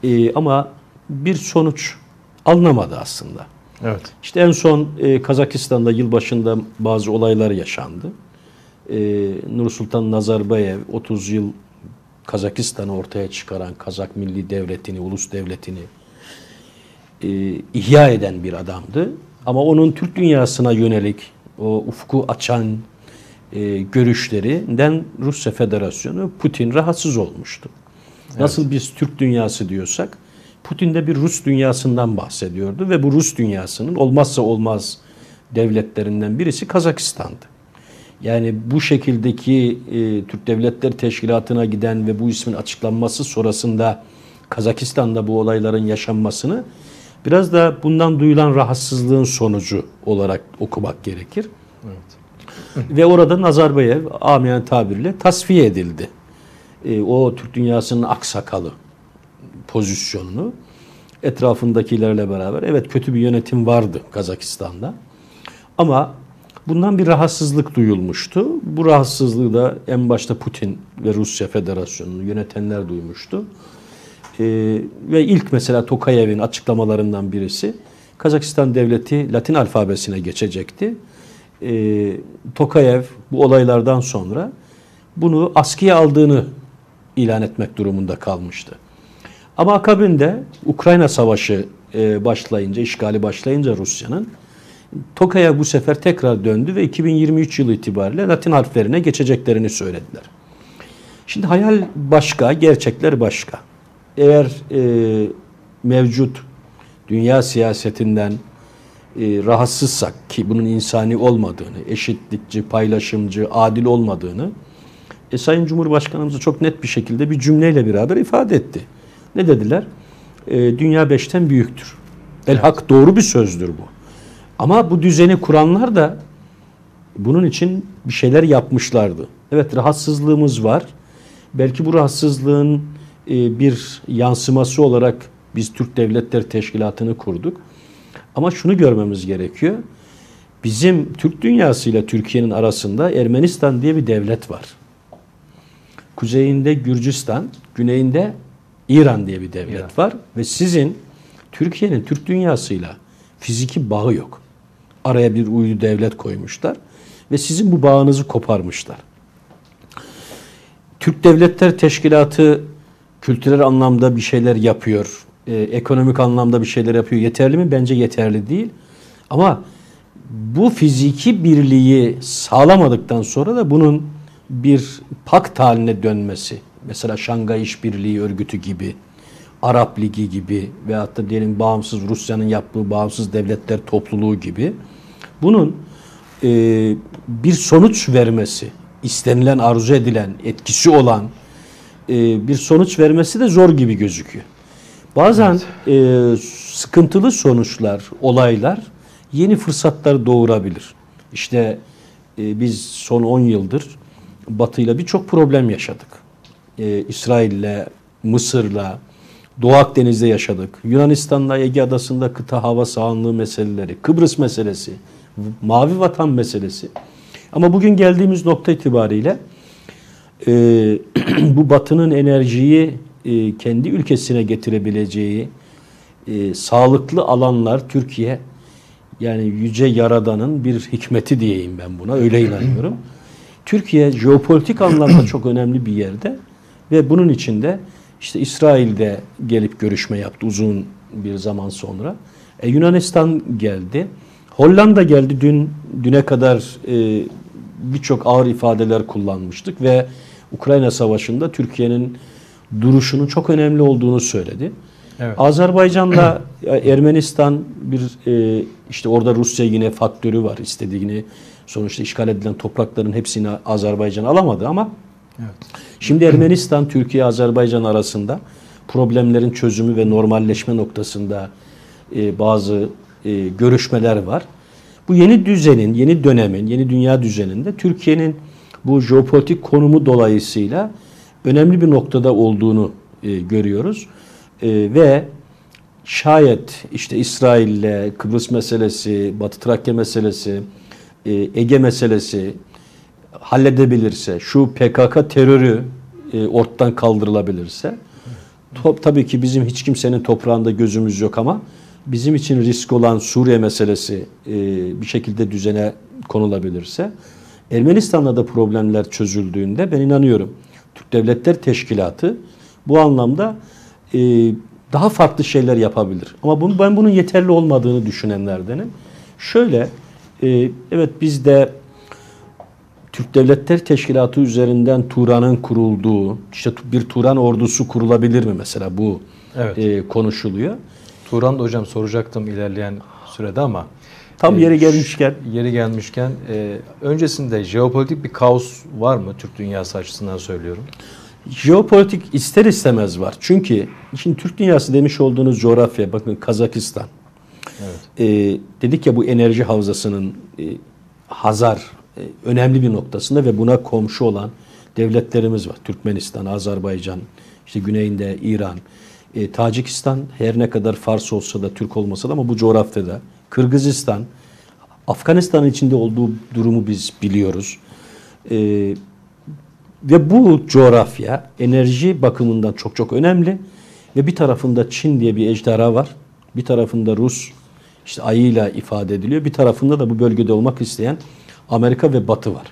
Ee, ama bir sonuç alınamadı aslında. Evet. İşte en son e, Kazakistan'da yılbaşında bazı olaylar yaşandı. E, Nursultan Nazarbayev 30 yıl Kazakistan'ı ortaya çıkaran Kazak Milli Devleti'ni, ulus devletini e, ihya eden bir adamdı. Ama onun Türk dünyasına yönelik o ufku açan e, görüşlerinden Rusya Federasyonu Putin rahatsız olmuştu. Nasıl biz Türk dünyası diyorsak Putin de bir Rus dünyasından bahsediyordu ve bu Rus dünyasının olmazsa olmaz devletlerinden birisi Kazakistan'dı. Yani bu şekildeki e, Türk Devletleri Teşkilatı'na giden ve bu ismin açıklanması sonrasında Kazakistan'da bu olayların yaşanmasını biraz da bundan duyulan rahatsızlığın sonucu olarak okumak gerekir. Ve orada Nazarbayev amiyen tabirle tasfiye edildi. E, o Türk dünyasının aksakalı pozisyonunu etrafındakilerle beraber evet kötü bir yönetim vardı Kazakistan'da. Ama bundan bir rahatsızlık duyulmuştu. Bu rahatsızlığı da en başta Putin ve Rusya Federasyonu'nu yönetenler duymuştu. Ee, ve ilk mesela Tokayev'in açıklamalarından birisi Kazakistan devleti Latin alfabesine geçecekti. Ee, Tokayev bu olaylardan sonra bunu askıya aldığını ilan etmek durumunda kalmıştı. Ama akabinde Ukrayna Savaşı e, başlayınca, işgali başlayınca Rusya'nın Tokayev bu sefer tekrar döndü ve 2023 yılı itibariyle Latin harflerine geçeceklerini söylediler. Şimdi hayal başka, gerçekler başka. Eğer e, mevcut dünya siyasetinden e, rahatsızsak ki bunun insani olmadığını, eşitlikçi, paylaşımcı, adil olmadığını e, Sayın Cumhurbaşkanımız çok net bir şekilde bir cümleyle beraber ifade etti. Ne dediler? E, dünya beşten büyüktür. Elhak evet. doğru bir sözdür bu. Ama bu düzeni kuranlar da bunun için bir şeyler yapmışlardı. Evet rahatsızlığımız var. Belki bu rahatsızlığın e, bir yansıması olarak biz Türk Devletleri Teşkilatı'nı kurduk. Ama şunu görmemiz gerekiyor. Bizim Türk dünyası ile Türkiye'nin arasında Ermenistan diye bir devlet var. Kuzeyinde Gürcistan, güneyinde İran diye bir devlet İran. var ve sizin Türkiye'nin Türk dünyasıyla fiziki bağı yok. Araya bir uydu devlet koymuşlar ve sizin bu bağınızı koparmışlar. Türk Devletler Teşkilatı kültürel anlamda bir şeyler yapıyor, e, ekonomik anlamda bir şeyler yapıyor. Yeterli mi? Bence yeterli değil. Ama bu fiziki birliği sağlamadıktan sonra da bunun bir pakt haline dönmesi, mesela Şangay İşbirliği Örgütü gibi, Arap Ligi gibi veyahut da diyelim bağımsız Rusya'nın yaptığı bağımsız devletler topluluğu gibi bunun e, bir sonuç vermesi, istenilen, arzu edilen, etkisi olan e, bir sonuç vermesi de zor gibi gözüküyor. Bazen evet. e, sıkıntılı sonuçlar, olaylar yeni fırsatlar doğurabilir. İşte e, biz son 10 yıldır Batı ile birçok problem yaşadık. Ee, İsrail'le, Mısır'la, Doğu Akdeniz'de yaşadık. Yunanistan'da, Ege Adası'nda kıta hava sahanlığı meseleleri, Kıbrıs meselesi, Mavi Vatan meselesi. Ama bugün geldiğimiz nokta itibariyle e, *clears throat* bu Batı'nın enerjiyi e, kendi ülkesine getirebileceği e, sağlıklı alanlar Türkiye yani yüce yaradanın bir hikmeti diyeyim ben buna öyle inanıyorum. *clears throat* Türkiye jeopolitik anlamda çok önemli bir yerde ve bunun içinde işte İsrail'de gelip görüşme yaptı uzun bir zaman sonra. E, Yunanistan geldi. Hollanda geldi. Dün düne kadar e, birçok ağır ifadeler kullanmıştık ve Ukrayna Savaşı'nda Türkiye'nin duruşunun çok önemli olduğunu söyledi. Evet. Azerbaycan'la *clears throat* Ermenistan bir e, işte orada Rusya yine faktörü var istediğini sonuçta işgal edilen toprakların hepsini Azerbaycan alamadı ama evet. Şimdi Ermenistan Türkiye Azerbaycan arasında problemlerin çözümü ve normalleşme noktasında e, bazı e, görüşmeler var. Bu yeni düzenin, yeni dönemin, yeni dünya düzeninde Türkiye'nin bu jeopolitik konumu dolayısıyla önemli bir noktada olduğunu e, görüyoruz. E, ve şayet işte İsrail'le Kıbrıs meselesi, Batı Trakya meselesi, e, Ege meselesi halledebilirse, şu PKK terörü e, ortadan kaldırılabilirse, top, tabii ki bizim hiç kimsenin toprağında gözümüz yok ama bizim için risk olan Suriye meselesi e, bir şekilde düzene konulabilirse, Ermenistan'da da problemler çözüldüğünde ben inanıyorum Türk Devletler Teşkilatı bu anlamda e, daha farklı şeyler yapabilir. Ama bunu, ben bunun yeterli olmadığını düşünenlerdenim. Şöyle, e, evet biz de Türk Devletler Teşkilatı üzerinden Turan'ın kurulduğu, işte bir Turan ordusu kurulabilir mi mesela bu Evet. e, konuşuluyor. Turan da hocam soracaktım ilerleyen sürede ama Tam e, yeri gelmişken yeri gelmişken e, öncesinde jeopolitik bir kaos var mı Türk dünyası açısından söylüyorum. jeopolitik ister istemez var. Çünkü şimdi Türk dünyası demiş olduğunuz coğrafya bakın Kazakistan. Evet. E, dedik ya bu enerji havzasının e, Hazar önemli bir noktasında ve buna komşu olan devletlerimiz var. Türkmenistan, Azerbaycan, işte güneyinde İran, e, Tacikistan her ne kadar Fars olsa da Türk olmasa da ama bu coğrafyada Kırgızistan, Afganistan'ın içinde olduğu durumu biz biliyoruz. E, ve bu coğrafya enerji bakımından çok çok önemli. Ve bir tarafında Çin diye bir ejderha var. Bir tarafında Rus işte ayıyla ifade ediliyor. Bir tarafında da bu bölgede olmak isteyen Amerika ve Batı var.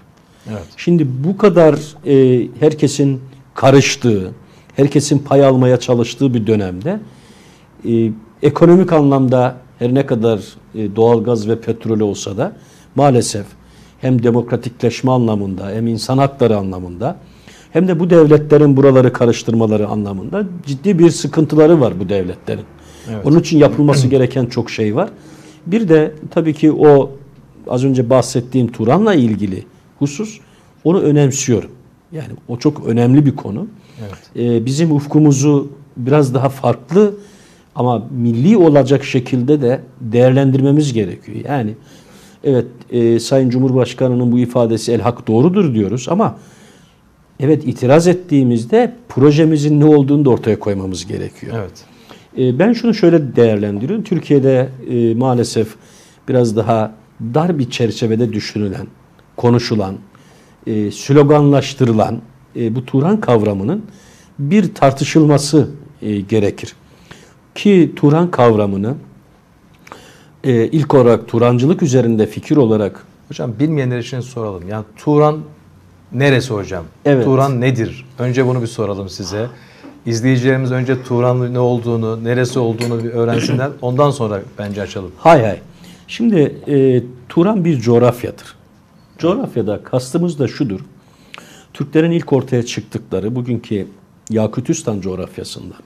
Evet. Şimdi bu kadar e, herkesin karıştığı, herkesin pay almaya çalıştığı bir dönemde e, ekonomik anlamda her ne kadar e, doğalgaz ve petrol olsa da maalesef hem demokratikleşme anlamında hem insan hakları anlamında hem de bu devletlerin buraları karıştırmaları anlamında ciddi bir sıkıntıları var bu devletlerin. Evet. Onun için yapılması gereken çok şey var. Bir de tabii ki o az önce bahsettiğim Turan'la ilgili husus onu önemsiyorum. Yani o çok önemli bir konu. Evet. Ee, bizim ufkumuzu biraz daha farklı ama milli olacak şekilde de değerlendirmemiz gerekiyor. Yani evet e, Sayın Cumhurbaşkanı'nın bu ifadesi el hak doğrudur diyoruz ama evet itiraz ettiğimizde projemizin ne olduğunu da ortaya koymamız gerekiyor. Evet. E, Ben şunu şöyle değerlendiriyorum. Türkiye'de e, maalesef biraz daha dar bir çerçevede düşünülen, konuşulan, e, sloganlaştırılan e, bu Turan kavramının bir tartışılması e, gerekir. Ki Turan kavramını e, ilk olarak Turancılık üzerinde fikir olarak Hocam bilmeyenler için soralım. Yani Turan neresi hocam? Evet. Turan nedir? Önce bunu bir soralım size. İzleyicilerimiz önce Turan'ın ne olduğunu, neresi olduğunu bir öğrensinler. Ondan sonra bence açalım. Hay hay. Şimdi e, Turan bir coğrafyadır. Coğrafyada kastımız da şudur. Türklerin ilk ortaya çıktıkları bugünkü Yakütistan coğrafyasından,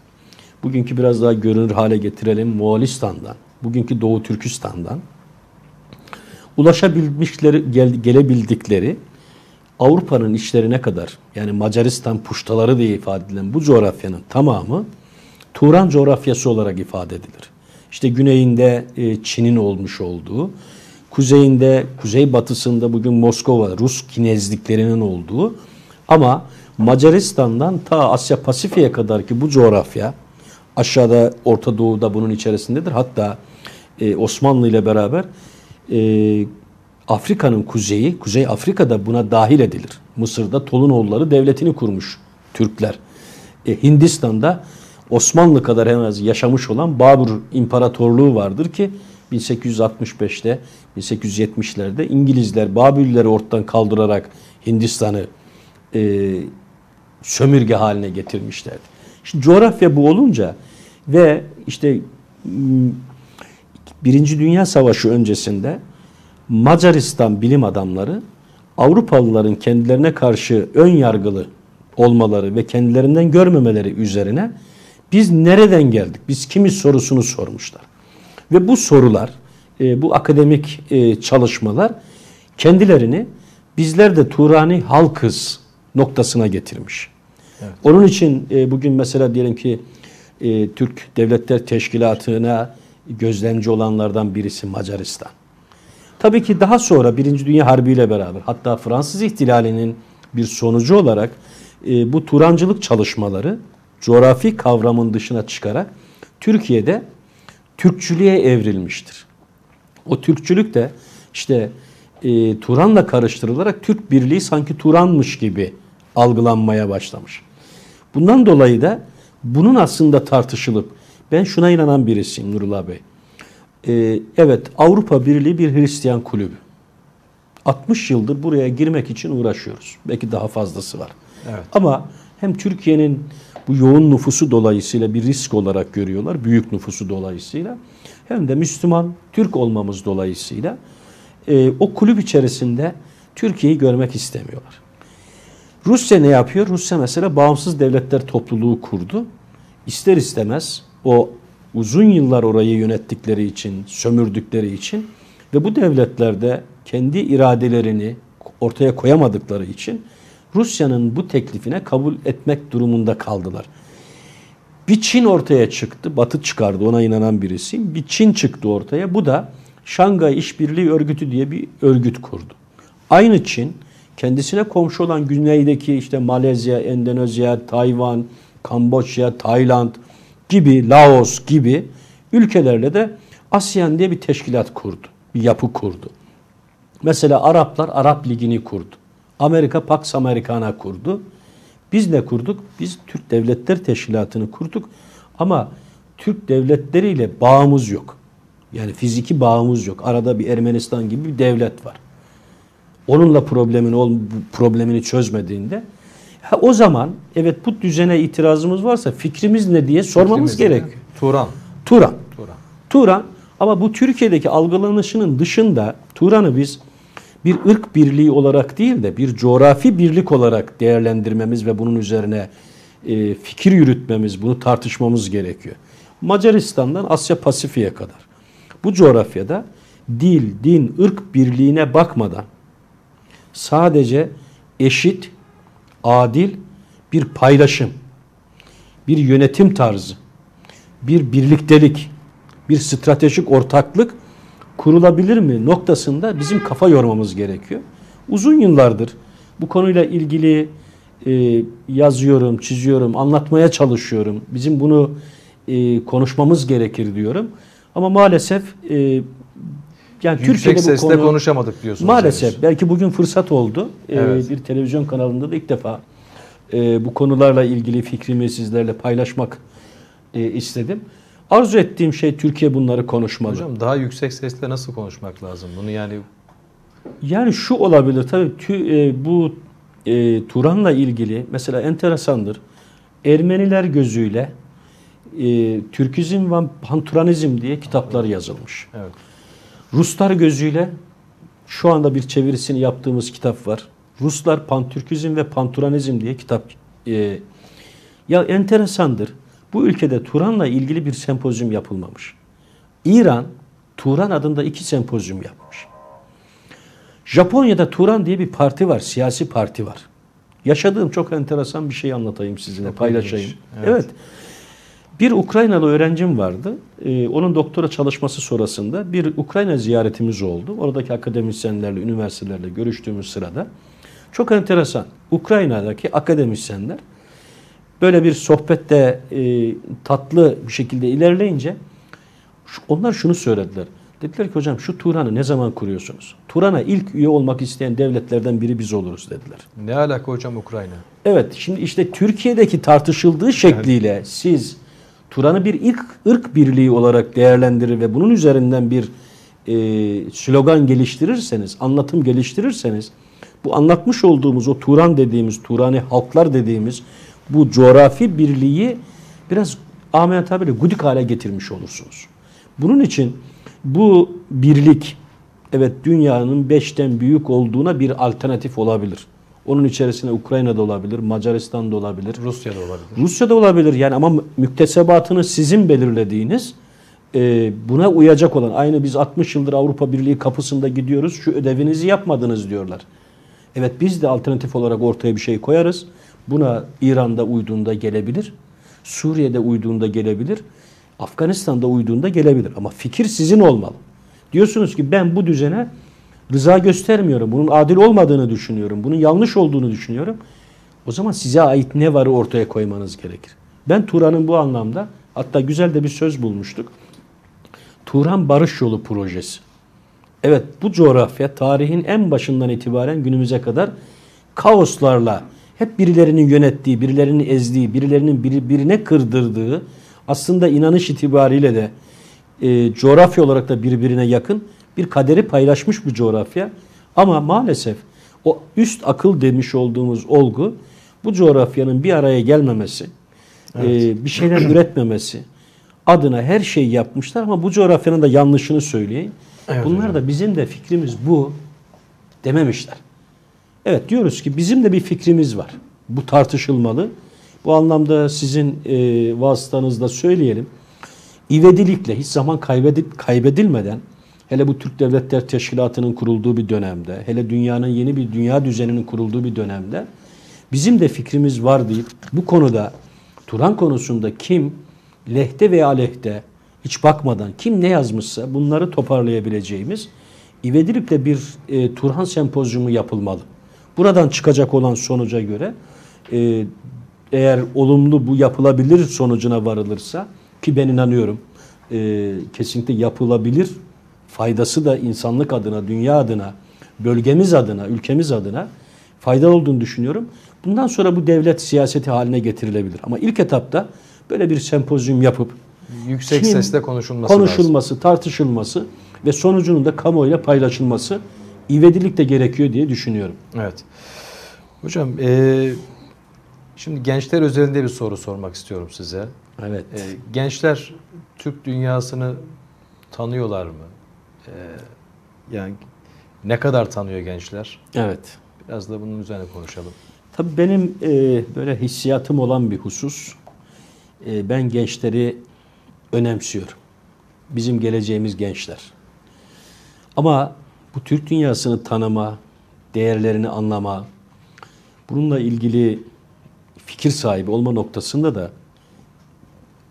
bugünkü biraz daha görünür hale getirelim Moğolistan'dan, bugünkü Doğu Türkistan'dan ulaşabilmişleri, gel, gelebildikleri Avrupa'nın içlerine kadar yani Macaristan puştaları diye ifade edilen bu coğrafyanın tamamı Turan coğrafyası olarak ifade edilir. İşte güneyinde e, Çin'in olmuş olduğu, kuzeyinde, kuzey batısında bugün Moskova, Rus kinezliklerinin olduğu ama Macaristan'dan ta Asya Pasifik'e kadar ki bu coğrafya aşağıda Orta Doğu'da bunun içerisindedir. Hatta e, Osmanlı ile beraber e, Afrika'nın kuzeyi, Kuzey Afrika'da buna dahil edilir. Mısır'da Tolunoğulları devletini kurmuş Türkler. E, Hindistan'da Osmanlı kadar en az yaşamış olan Babur İmparatorluğu vardır ki 1865'te 1870'lerde İngilizler Babürleri ortadan kaldırarak Hindistan'ı e, sömürge haline getirmişlerdi. Şimdi coğrafya bu olunca ve işte m, Birinci Dünya Savaşı öncesinde Macaristan bilim adamları Avrupalıların kendilerine karşı ön yargılı olmaları ve kendilerinden görmemeleri üzerine biz nereden geldik, biz kimiz sorusunu sormuşlar. Ve bu sorular, e, bu akademik e, çalışmalar kendilerini bizler de Turani halkız noktasına getirmiş. Onun için e, bugün mesela diyelim ki Türk Devletler Teşkilatı'na gözlemci olanlardan birisi Macaristan. Tabii ki daha sonra Birinci Dünya Harbi ile beraber hatta Fransız ihtilalinin bir sonucu olarak bu Turancılık çalışmaları coğrafi kavramın dışına çıkarak Türkiye'de Türkçülüğe evrilmiştir. O Türkçülük de işte e, Turan'la karıştırılarak Türk Birliği sanki Turanmış gibi algılanmaya başlamış. Bundan dolayı da bunun aslında tartışılıp ben şuna inanan birisiyim Nurullah Bey. Ee, evet Avrupa Birliği bir Hristiyan kulübü. 60 yıldır buraya girmek için uğraşıyoruz. Belki daha fazlası var. Evet. Ama hem Türkiye'nin bu yoğun nüfusu dolayısıyla bir risk olarak görüyorlar. Büyük nüfusu dolayısıyla. Hem de Müslüman, Türk olmamız dolayısıyla e, o kulüp içerisinde Türkiye'yi görmek istemiyorlar. Rusya ne yapıyor? Rusya mesela bağımsız devletler topluluğu kurdu. İster istemez o uzun yıllar orayı yönettikleri için, sömürdükleri için ve bu devletlerde kendi iradelerini ortaya koyamadıkları için Rusya'nın bu teklifine kabul etmek durumunda kaldılar. Bir Çin ortaya çıktı. Batı çıkardı ona inanan birisiyim. Bir Çin çıktı ortaya. Bu da Şangay İşbirliği Örgütü diye bir örgüt kurdu. Aynı Çin kendisine komşu olan güneydeki işte Malezya, Endonezya, Tayvan, Kamboçya, Tayland gibi, Laos gibi ülkelerle de ASEAN diye bir teşkilat kurdu. Bir yapı kurdu. Mesela Araplar Arap Ligi'ni kurdu. Amerika Pax Americana kurdu. Biz ne kurduk? Biz Türk Devletler Teşkilatı'nı kurduk. Ama Türk devletleriyle bağımız yok. Yani fiziki bağımız yok. Arada bir Ermenistan gibi bir devlet var. Onunla problemini problemini çözmediğinde ha, o zaman evet bu düzene itirazımız varsa fikrimiz ne diye sormamız gerekiyor. Turan. Turan. Turan. Turan ama bu Türkiye'deki algılanışının dışında Turan'ı biz bir ırk birliği olarak değil de bir coğrafi birlik olarak değerlendirmemiz ve bunun üzerine e, fikir yürütmemiz, bunu tartışmamız gerekiyor. Macaristan'dan Asya Pasifik'e kadar. Bu coğrafyada dil, din, ırk birliğine bakmadan sadece eşit, adil bir paylaşım, bir yönetim tarzı, bir birliktelik, bir stratejik ortaklık kurulabilir mi noktasında bizim kafa yormamız gerekiyor. Uzun yıllardır bu konuyla ilgili e, yazıyorum, çiziyorum, anlatmaya çalışıyorum. Bizim bunu e, konuşmamız gerekir diyorum. Ama maalesef e, yani Yüksek Türkiye'de bu sesle konu konuşamadık diyorsunuz. maalesef henüz. belki bugün fırsat oldu. E, Evet. bir televizyon kanalında da ilk defa e, bu konularla ilgili fikrimi sizlerle paylaşmak e, istedim. Arzu ettiğim şey Türkiye bunları konuşmalı. Hocam daha yüksek sesle nasıl konuşmak lazım? Bunu yani Yani şu olabilir tabii tü, e, bu e, Turan'la ilgili mesela enteresandır. Ermeniler gözüyle e, Türkizm ve Panturanizm diye kitaplar yazılmış. evet. Ruslar gözüyle şu anda bir çevirisini yaptığımız kitap var. Ruslar Pantürkizm ve Panturanizm diye kitap. e, ya enteresandır. Bu ülkede Turan'la ilgili bir sempozyum yapılmamış. İran Turan adında iki sempozyum yapmış. Japonya'da Turan diye bir parti var, siyasi parti var. Yaşadığım çok enteresan bir şey anlatayım sizinle, paylaşayım. evet. Bir Ukraynalı öğrencim vardı. Ee, onun doktora çalışması sonrasında bir Ukrayna ziyaretimiz oldu. Oradaki akademisyenlerle, üniversitelerle görüştüğümüz sırada çok enteresan. Ukrayna'daki akademisyenler böyle bir sohbette e, tatlı bir şekilde ilerleyince şu- onlar şunu söylediler. Dediler ki hocam şu Turan'ı ne zaman kuruyorsunuz? Turan'a ilk üye olmak isteyen devletlerden biri biz oluruz dediler. Ne alaka hocam Ukrayna? Evet şimdi işte Türkiye'deki tartışıldığı şekliyle siz Turan'ı bir ilk ırk birliği olarak değerlendirir ve bunun üzerinden bir e, slogan geliştirirseniz, anlatım geliştirirseniz bu anlatmış olduğumuz o Turan dediğimiz, Turani halklar dediğimiz bu coğrafi birliği biraz Ahmet tabiriyle gudik hale getirmiş olursunuz. Bunun için bu birlik evet dünyanın beşten büyük olduğuna bir alternatif olabilir. Onun içerisine Ukrayna'da olabilir, Macaristan'da olabilir, Rusya'da olabilir. Rusya'da olabilir yani ama müktesebatını sizin belirlediğiniz e, buna uyacak olan aynı biz 60 yıldır Avrupa Birliği kapısında gidiyoruz şu ödevinizi yapmadınız diyorlar. Evet biz de alternatif olarak ortaya bir şey koyarız. Buna İran'da uyduğunda gelebilir. Suriye'de uyduğunda gelebilir. Afganistan'da uyduğunda gelebilir. Ama fikir sizin olmalı. Diyorsunuz ki ben bu düzene rıza göstermiyorum. Bunun adil olmadığını düşünüyorum. Bunun yanlış olduğunu düşünüyorum. O zaman size ait ne varı ortaya koymanız gerekir. Ben Turan'ın bu anlamda hatta güzel de bir söz bulmuştuk. Turan Barış Yolu projesi. Evet bu coğrafya tarihin en başından itibaren günümüze kadar kaoslarla hep birilerinin yönettiği, birilerinin ezdiği, birilerinin biri, birine kırdırdığı aslında inanış itibariyle de e, coğrafya olarak da birbirine yakın bir kaderi paylaşmış bir coğrafya. Ama maalesef o üst akıl demiş olduğumuz olgu bu coğrafyanın bir araya gelmemesi, e, bir şeyler *clears throat* üretmemesi adına her şeyi yapmışlar ama bu coğrafyanın da yanlışını söyleyeyim. Evet Bunlar da bizim de fikrimiz bu dememişler. Evet diyoruz ki bizim de bir fikrimiz var. Bu tartışılmalı. Bu anlamda sizin e, vasıtanızda söyleyelim. İvedilikle hiç zaman kaybedip kaybedilmeden hele bu Türk Devletler Teşkilatı'nın kurulduğu bir dönemde, hele dünyanın yeni bir dünya düzeninin kurulduğu bir dönemde bizim de fikrimiz var deyip bu konuda Turan konusunda kim lehte veya aleyhte hiç bakmadan kim ne yazmışsa bunları toparlayabileceğimiz ivedilikle bir e, Turhan sempozyumu yapılmalı. Buradan çıkacak olan sonuca göre e, eğer olumlu bu yapılabilir sonucuna varılırsa ki ben inanıyorum e, kesinlikle yapılabilir faydası da insanlık adına, dünya adına, bölgemiz adına, ülkemiz adına faydalı olduğunu düşünüyorum. Bundan sonra bu devlet siyaseti haline getirilebilir. Ama ilk etapta böyle bir sempozyum yapıp Yüksek sesle konuşulması, lazım. konuşulması, tartışılması ve sonucunun da kamuoyuyla paylaşılması ivedilik de gerekiyor diye düşünüyorum. Evet. Hocam e, şimdi gençler üzerinde bir soru sormak istiyorum size. Evet. E, gençler Türk dünyasını tanıyorlar mı? E, yani ne kadar tanıyor gençler? Evet. Biraz da bunun üzerine konuşalım. Tabii benim e, böyle hissiyatım olan bir husus. E, ben gençleri önemsiyorum. Bizim geleceğimiz gençler. Ama bu Türk dünyasını tanıma, değerlerini anlama, bununla ilgili fikir sahibi olma noktasında da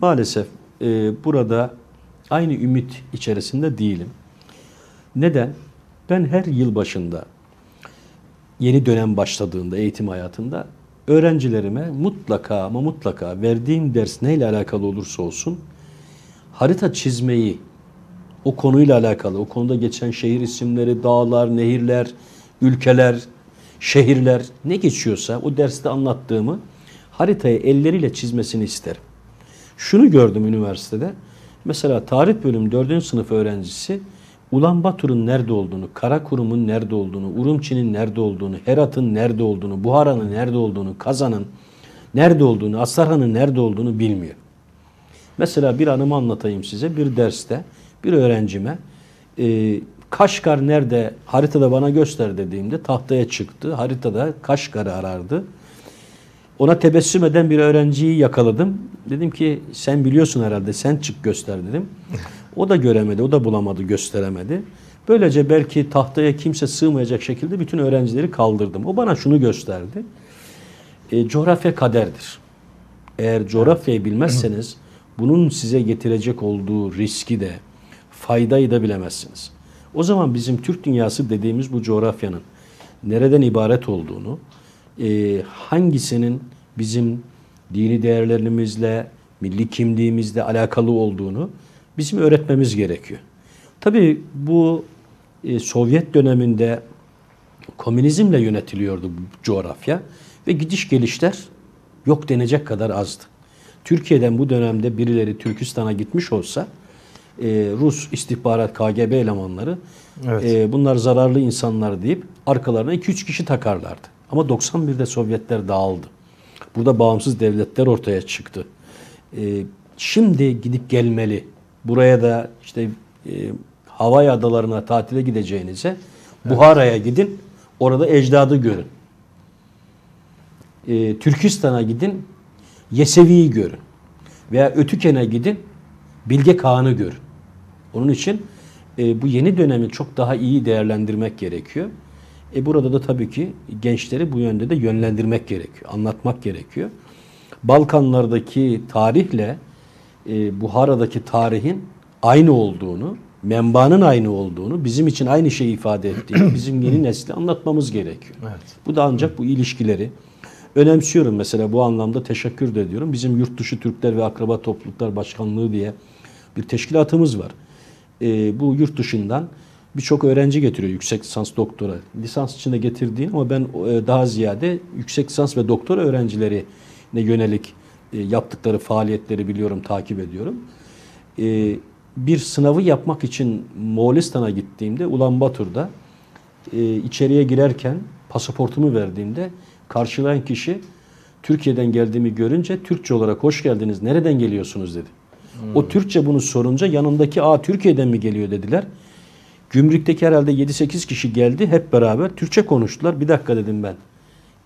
maalesef e, burada aynı ümit içerisinde değilim. Neden? Ben her yıl başında yeni dönem başladığında eğitim hayatında öğrencilerime mutlaka ama mutlaka verdiğim ders neyle alakalı olursa olsun harita çizmeyi o konuyla alakalı, o konuda geçen şehir isimleri, dağlar, nehirler, ülkeler, şehirler ne geçiyorsa o derste anlattığımı haritayı elleriyle çizmesini isterim. Şunu gördüm üniversitede. Mesela tarih bölümü 4. sınıf öğrencisi Ulan Batur'un nerede olduğunu, Karakurum'un nerede olduğunu, Urumçi'nin nerede olduğunu, Herat'ın nerede olduğunu, Buhara'nın nerede olduğunu, Kazan'ın nerede olduğunu, Asarhan'ın nerede olduğunu bilmiyor. Mesela bir anımı anlatayım size. Bir derste bir öğrencime e, Kaşgar nerede haritada bana göster dediğimde tahtaya çıktı. Haritada Kaşgar'ı arardı. Ona tebessüm eden bir öğrenciyi yakaladım. Dedim ki sen biliyorsun herhalde sen çık göster dedim. O da göremedi, o da bulamadı, gösteremedi. Böylece belki tahtaya kimse sığmayacak şekilde bütün öğrencileri kaldırdım. O bana şunu gösterdi. E, coğrafya kaderdir. Eğer coğrafyayı bilmezseniz bunun size getirecek olduğu riski de faydayı da bilemezsiniz. O zaman bizim Türk dünyası dediğimiz bu coğrafyanın nereden ibaret olduğunu, e, hangisinin bizim dini değerlerimizle, milli kimliğimizle alakalı olduğunu bizim öğretmemiz gerekiyor. Tabii bu e, Sovyet döneminde komünizmle yönetiliyordu bu coğrafya ve gidiş gelişler yok denecek kadar azdı. Türkiye'den bu dönemde birileri Türkistan'a gitmiş olsa e, Rus istihbarat KGB elemanları Evet. e, bunlar zararlı insanlar deyip arkalarına 2-3 kişi takarlardı. Ama 91'de Sovyetler dağıldı. Burada bağımsız devletler ortaya çıktı. E, şimdi gidip gelmeli. Buraya da işte e, Havai adalarına tatile gideceğinize Buhara'ya gidin. Orada ecdadı görün. E, Türkistan'a gidin. Yesevi'yi görün. Veya Ötüken'e gidin. Bilge Kağan'ı görün. Onun için e, bu yeni dönemi çok daha iyi değerlendirmek gerekiyor. E, burada da tabii ki gençleri bu yönde de yönlendirmek gerekiyor. Anlatmak gerekiyor. Balkanlardaki tarihle e, Buhara'daki tarihin aynı olduğunu, menbaanın aynı olduğunu, bizim için aynı şeyi ifade ettiğini *clears throat* bizim yeni nesle anlatmamız gerekiyor. Evet. Bu da ancak bu ilişkileri önemsiyorum mesela bu anlamda teşekkür de ediyorum. Bizim Yurt Dışı Türkler ve Akraba Topluluklar Başkanlığı diye bir teşkilatımız var. Ee, bu yurt dışından birçok öğrenci getiriyor yüksek lisans doktora. Lisans içinde getirdiğin ama ben e, daha ziyade yüksek lisans ve doktora öğrencilerine yönelik e, yaptıkları faaliyetleri biliyorum, takip ediyorum. E, bir sınavı yapmak için Moğolistan'a gittiğimde Ulan Batur'da e, içeriye girerken pasaportumu verdiğimde karşılayan kişi Türkiye'den geldiğimi görünce Türkçe olarak hoş geldiniz nereden geliyorsunuz dedi. O Türkçe bunu sorunca yanındaki a Türkiye'den mi geliyor dediler. Gümrükteki herhalde 7-8 kişi geldi hep beraber Türkçe konuştular. Bir dakika dedim ben.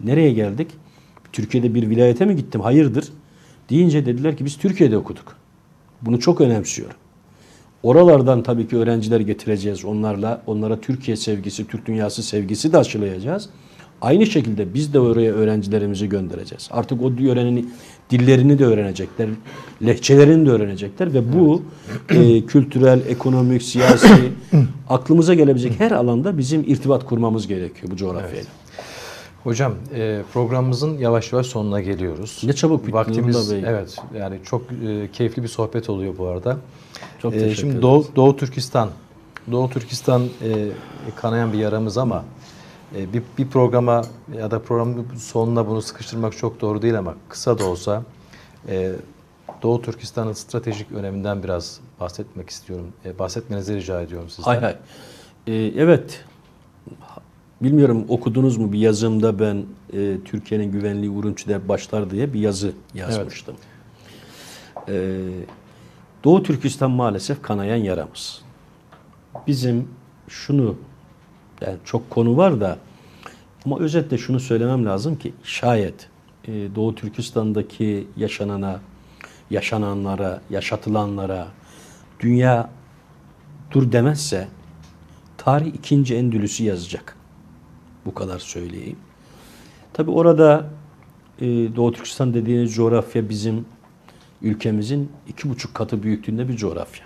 Nereye geldik? Türkiye'de bir vilayete mi gittim? Hayırdır? Deyince dediler ki biz Türkiye'de okuduk. Bunu çok önemsiyorum. Oralardan tabii ki öğrenciler getireceğiz. Onlarla onlara Türkiye sevgisi, Türk dünyası sevgisi de aşılayacağız. Aynı şekilde biz de oraya öğrencilerimizi göndereceğiz. Artık o yörenin dillerini de öğrenecekler, lehçelerini de öğrenecekler ve bu e, kültürel, ekonomik, siyasi *coughs* aklımıza gelebilecek her alanda bizim irtibat kurmamız gerekiyor bu coğrafyayla. Hocam e, programımızın yavaş yavaş sonuna geliyoruz. Ne çabuk bitti Vaktimiz Bey. evet yani çok e, keyifli bir sohbet oluyor bu arada. Çok E, teşekkür Şimdi ederiz. Doğu, Doğu Türkistan Doğu Türkistan e, kanayan bir yaramız ama e, bir, bir programa ya da programın sonuna bunu sıkıştırmak çok doğru değil ama kısa da olsa e, Doğu Türkistan'ın stratejik öneminden biraz bahsetmek istiyorum. E, bahsetmenizi rica ediyorum sizden. Hay hay. Ee, evet. Bilmiyorum okudunuz mu bir yazımda ben e, Türkiye'nin güvenliği Urunç'da başlar diye bir yazı yazmıştım. Ee, Doğu Türkistan maalesef kanayan yaramız. Bizim şunu yani çok konu var da ama özetle şunu söylemem lazım ki şayet e, Doğu Türkistan'daki yaşanana, yaşananlara, yaşatılanlara dünya dur demezse tarih ikinci Endülüs'ü yazacak. Bu kadar söyleyeyim. Tabi orada e, Doğu Türkistan dediğiniz coğrafya bizim ülkemizin iki buçuk katı büyüklüğünde bir coğrafya.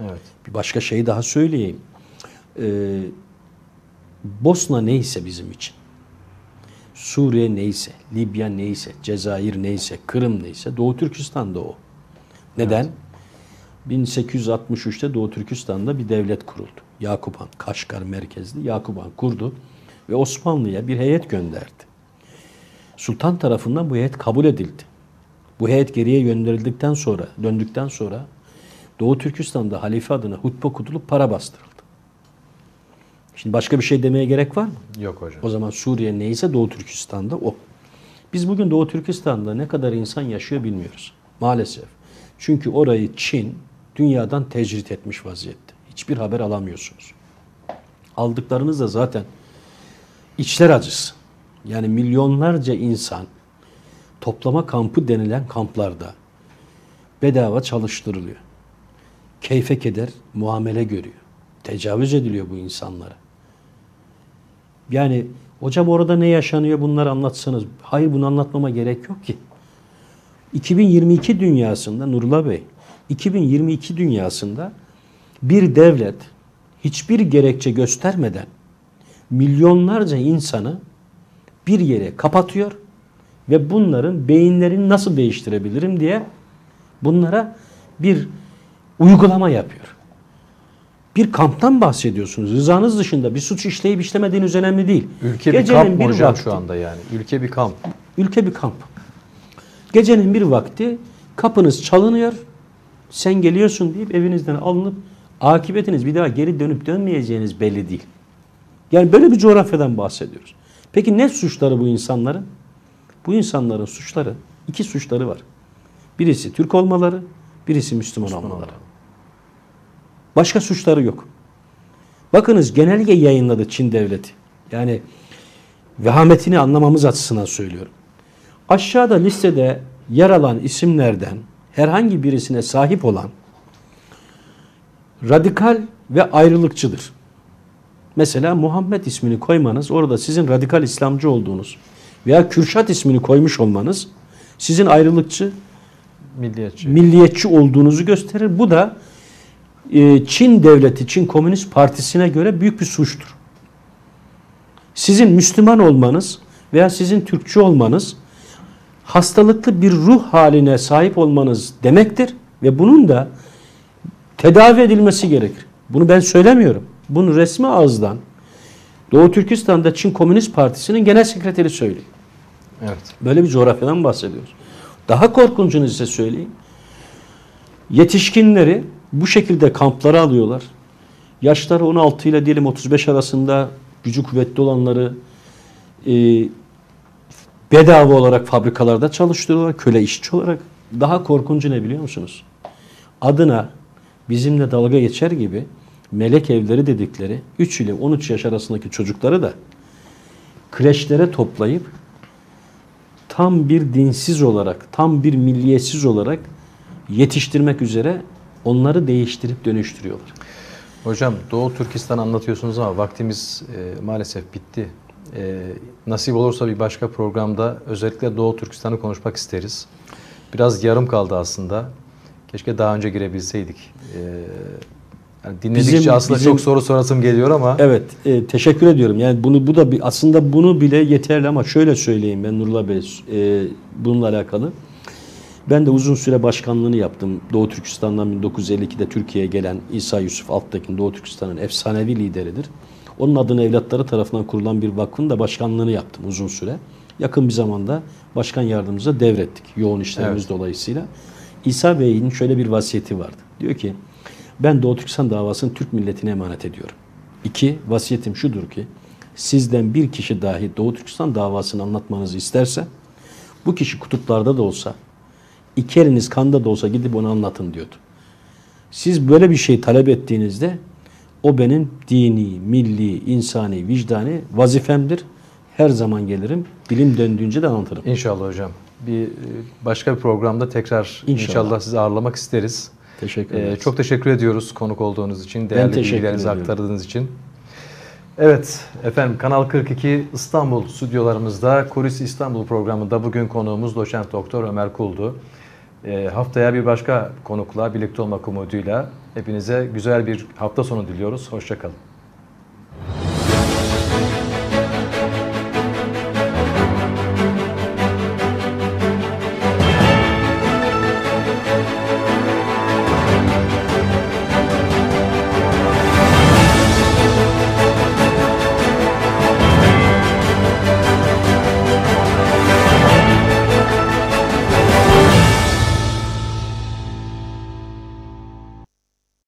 Evet. Bir başka şey daha söyleyeyim. Ee, Bosna neyse bizim için, Suriye neyse, Libya neyse, Cezayir neyse, Kırım neyse, Doğu Türkistan'da o. Neden? 1863'te Doğu Türkistan'da bir devlet kuruldu. Yakup Han, Kaşgar merkezli Yakup Han kurdu ve Osmanlı'ya bir heyet gönderdi. Sultan tarafından bu heyet kabul edildi. Bu heyet geriye gönderildikten sonra, döndükten sonra Doğu Türkistan'da halife adına hutbe okutulup para bastırıldı. Şimdi başka bir şey demeye gerek var mı? Yok hocam. O zaman Suriye neyse Doğu Türkistan'da o. Biz bugün Doğu Türkistan'da ne kadar insan yaşıyor bilmiyoruz. Maalesef. Çünkü orayı Çin dünyadan tecrit etmiş vaziyette. Hiçbir haber alamıyorsunuz. Aldıklarınız da zaten içler acısı. Yani milyonlarca insan toplama kampı denilen kamplarda bedava çalıştırılıyor. Keyfe keder muamele görüyor. Tecavüz ediliyor bu insanlara. Yani hocam orada ne yaşanıyor bunları anlatsanız. Hayır bunu anlatmama gerek yok ki. 2022 dünyasında Nurullah Bey, 2022 dünyasında bir devlet hiçbir gerekçe göstermeden milyonlarca insanı bir yere kapatıyor ve bunların beyinlerini nasıl değiştirebilirim diye bunlara bir uygulama yapıyor. Bir kamptan bahsediyorsunuz. Rızanız dışında bir suç işleyip işlemediğiniz önemli değil. Ülke bir Gecenin kamp mı bir hocam vakti- şu anda yani? Ülke bir kamp. Ülke bir kamp. Gecenin bir vakti kapınız çalınıyor. Sen geliyorsun deyip evinizden alınıp akıbetiniz bir daha geri dönüp dönmeyeceğiniz belli değil. Yani böyle bir coğrafyadan bahsediyoruz. Peki ne suçları bu insanların? Bu insanların suçları, iki suçları var. Birisi Türk olmaları, birisi Müslüman, olmaları. Başka suçları yok. Bakınız genelge yayınladı Çin devleti. Yani vehametini anlamamız açısından söylüyorum. Aşağıda listede yer alan isimlerden herhangi birisine sahip olan radikal ve ayrılıkçıdır. Mesela Muhammed ismini koymanız orada sizin radikal İslamcı olduğunuz veya Kürşat ismini koymuş olmanız Sizin ayrılıkçı, Milliyetçi. milliyetçi olduğunuzu gösterir. Bu da e, Çin devleti, Çin Komünist Partisi'ne göre büyük bir suçtur. Sizin Müslüman olmanız veya sizin Türkçü olmanız hastalıklı bir ruh haline sahip olmanız demektir ve bunun da tedavi edilmesi gerekir. Bunu ben söylemiyorum. Bunu resmi ağızdan Doğu Türkistan'da Çin Komünist Partisi'nin genel sekreteri söylüyor. Evet. Böyle bir coğrafyadan bahsediyoruz. Daha korkuncunu size söyleyeyim. Yetişkinleri bu şekilde kamplara alıyorlar. Yaşları 16 ile diyelim 35 arasında gücü kuvvetli olanları e, bedava olarak fabrikalarda çalıştırıyorlar. Köle işçi olarak. Daha korkuncu ne biliyor musunuz? Adına bizimle dalga geçer gibi melek evleri dedikleri 3 ile 13 yaş arasındaki çocukları da kreşlere toplayıp tam bir dinsiz olarak, tam bir milliyetsiz olarak yetiştirmek üzere onları değiştirip dönüştürüyorlar. Hocam Doğu Türkistan anlatıyorsunuz ama vaktimiz e, maalesef bitti. E, nasip olursa bir başka programda özellikle Doğu Türkistan'ı konuşmak isteriz. Biraz yarım kaldı aslında. Keşke daha önce girebilseydik. E, yani dinledikçe Bizim- aslında bizim- çok soru sorasım geliyor ama Evet, e, teşekkür ediyorum. Yani bunu bu da bir, aslında bunu bile yeterli ama şöyle söyleyeyim ben Nurullah Bey e, bununla alakalı. Ben de uzun süre başkanlığını yaptım. Doğu Türkistan'dan 1952'de Türkiye'ye gelen İsa Yusuf Altekin Doğu Türkistan'ın efsanevi lideridir. Onun adına evlatları tarafından kurulan bir vakfın da başkanlığını yaptım uzun süre. Yakın bir zamanda başkan yardımcımıza devrettik yoğun işlerimiz Evet. dolayısıyla. İsa Bey'in şöyle bir vasiyeti vardı. Diyor ki ben Doğu Türkistan davasını Türk milletine emanet ediyorum. İki, vasiyetim şudur ki sizden bir kişi dahi Doğu Türkistan davasını anlatmanızı isterse bu kişi kutuplarda da olsa iki eliniz kanda da olsa gidip onu anlatın diyordu. Siz böyle bir şey talep ettiğinizde o benim dini, milli, insani, vicdani vazifemdir. Her zaman gelirim. Dilim döndüğünce de anlatırım. inşallah hocam bir e, başka bir programda tekrar İnşallah. inşallah, sizi ağırlamak isteriz. Teşekkür Ee, ederim. çok teşekkür ediyoruz konuk olduğunuz için, değerli bilgilerinizi ediyorum. aktardığınız için. Evet efendim Kanal 42 İstanbul stüdyolarımızda Kuris İstanbul programında bugün konuğumuz doçent doktor Ömer Kul'du. Ee, haftaya bir başka konukla birlikte olmak umuduyla hepinize güzel bir hafta sonu diliyoruz. Hoşçakalın.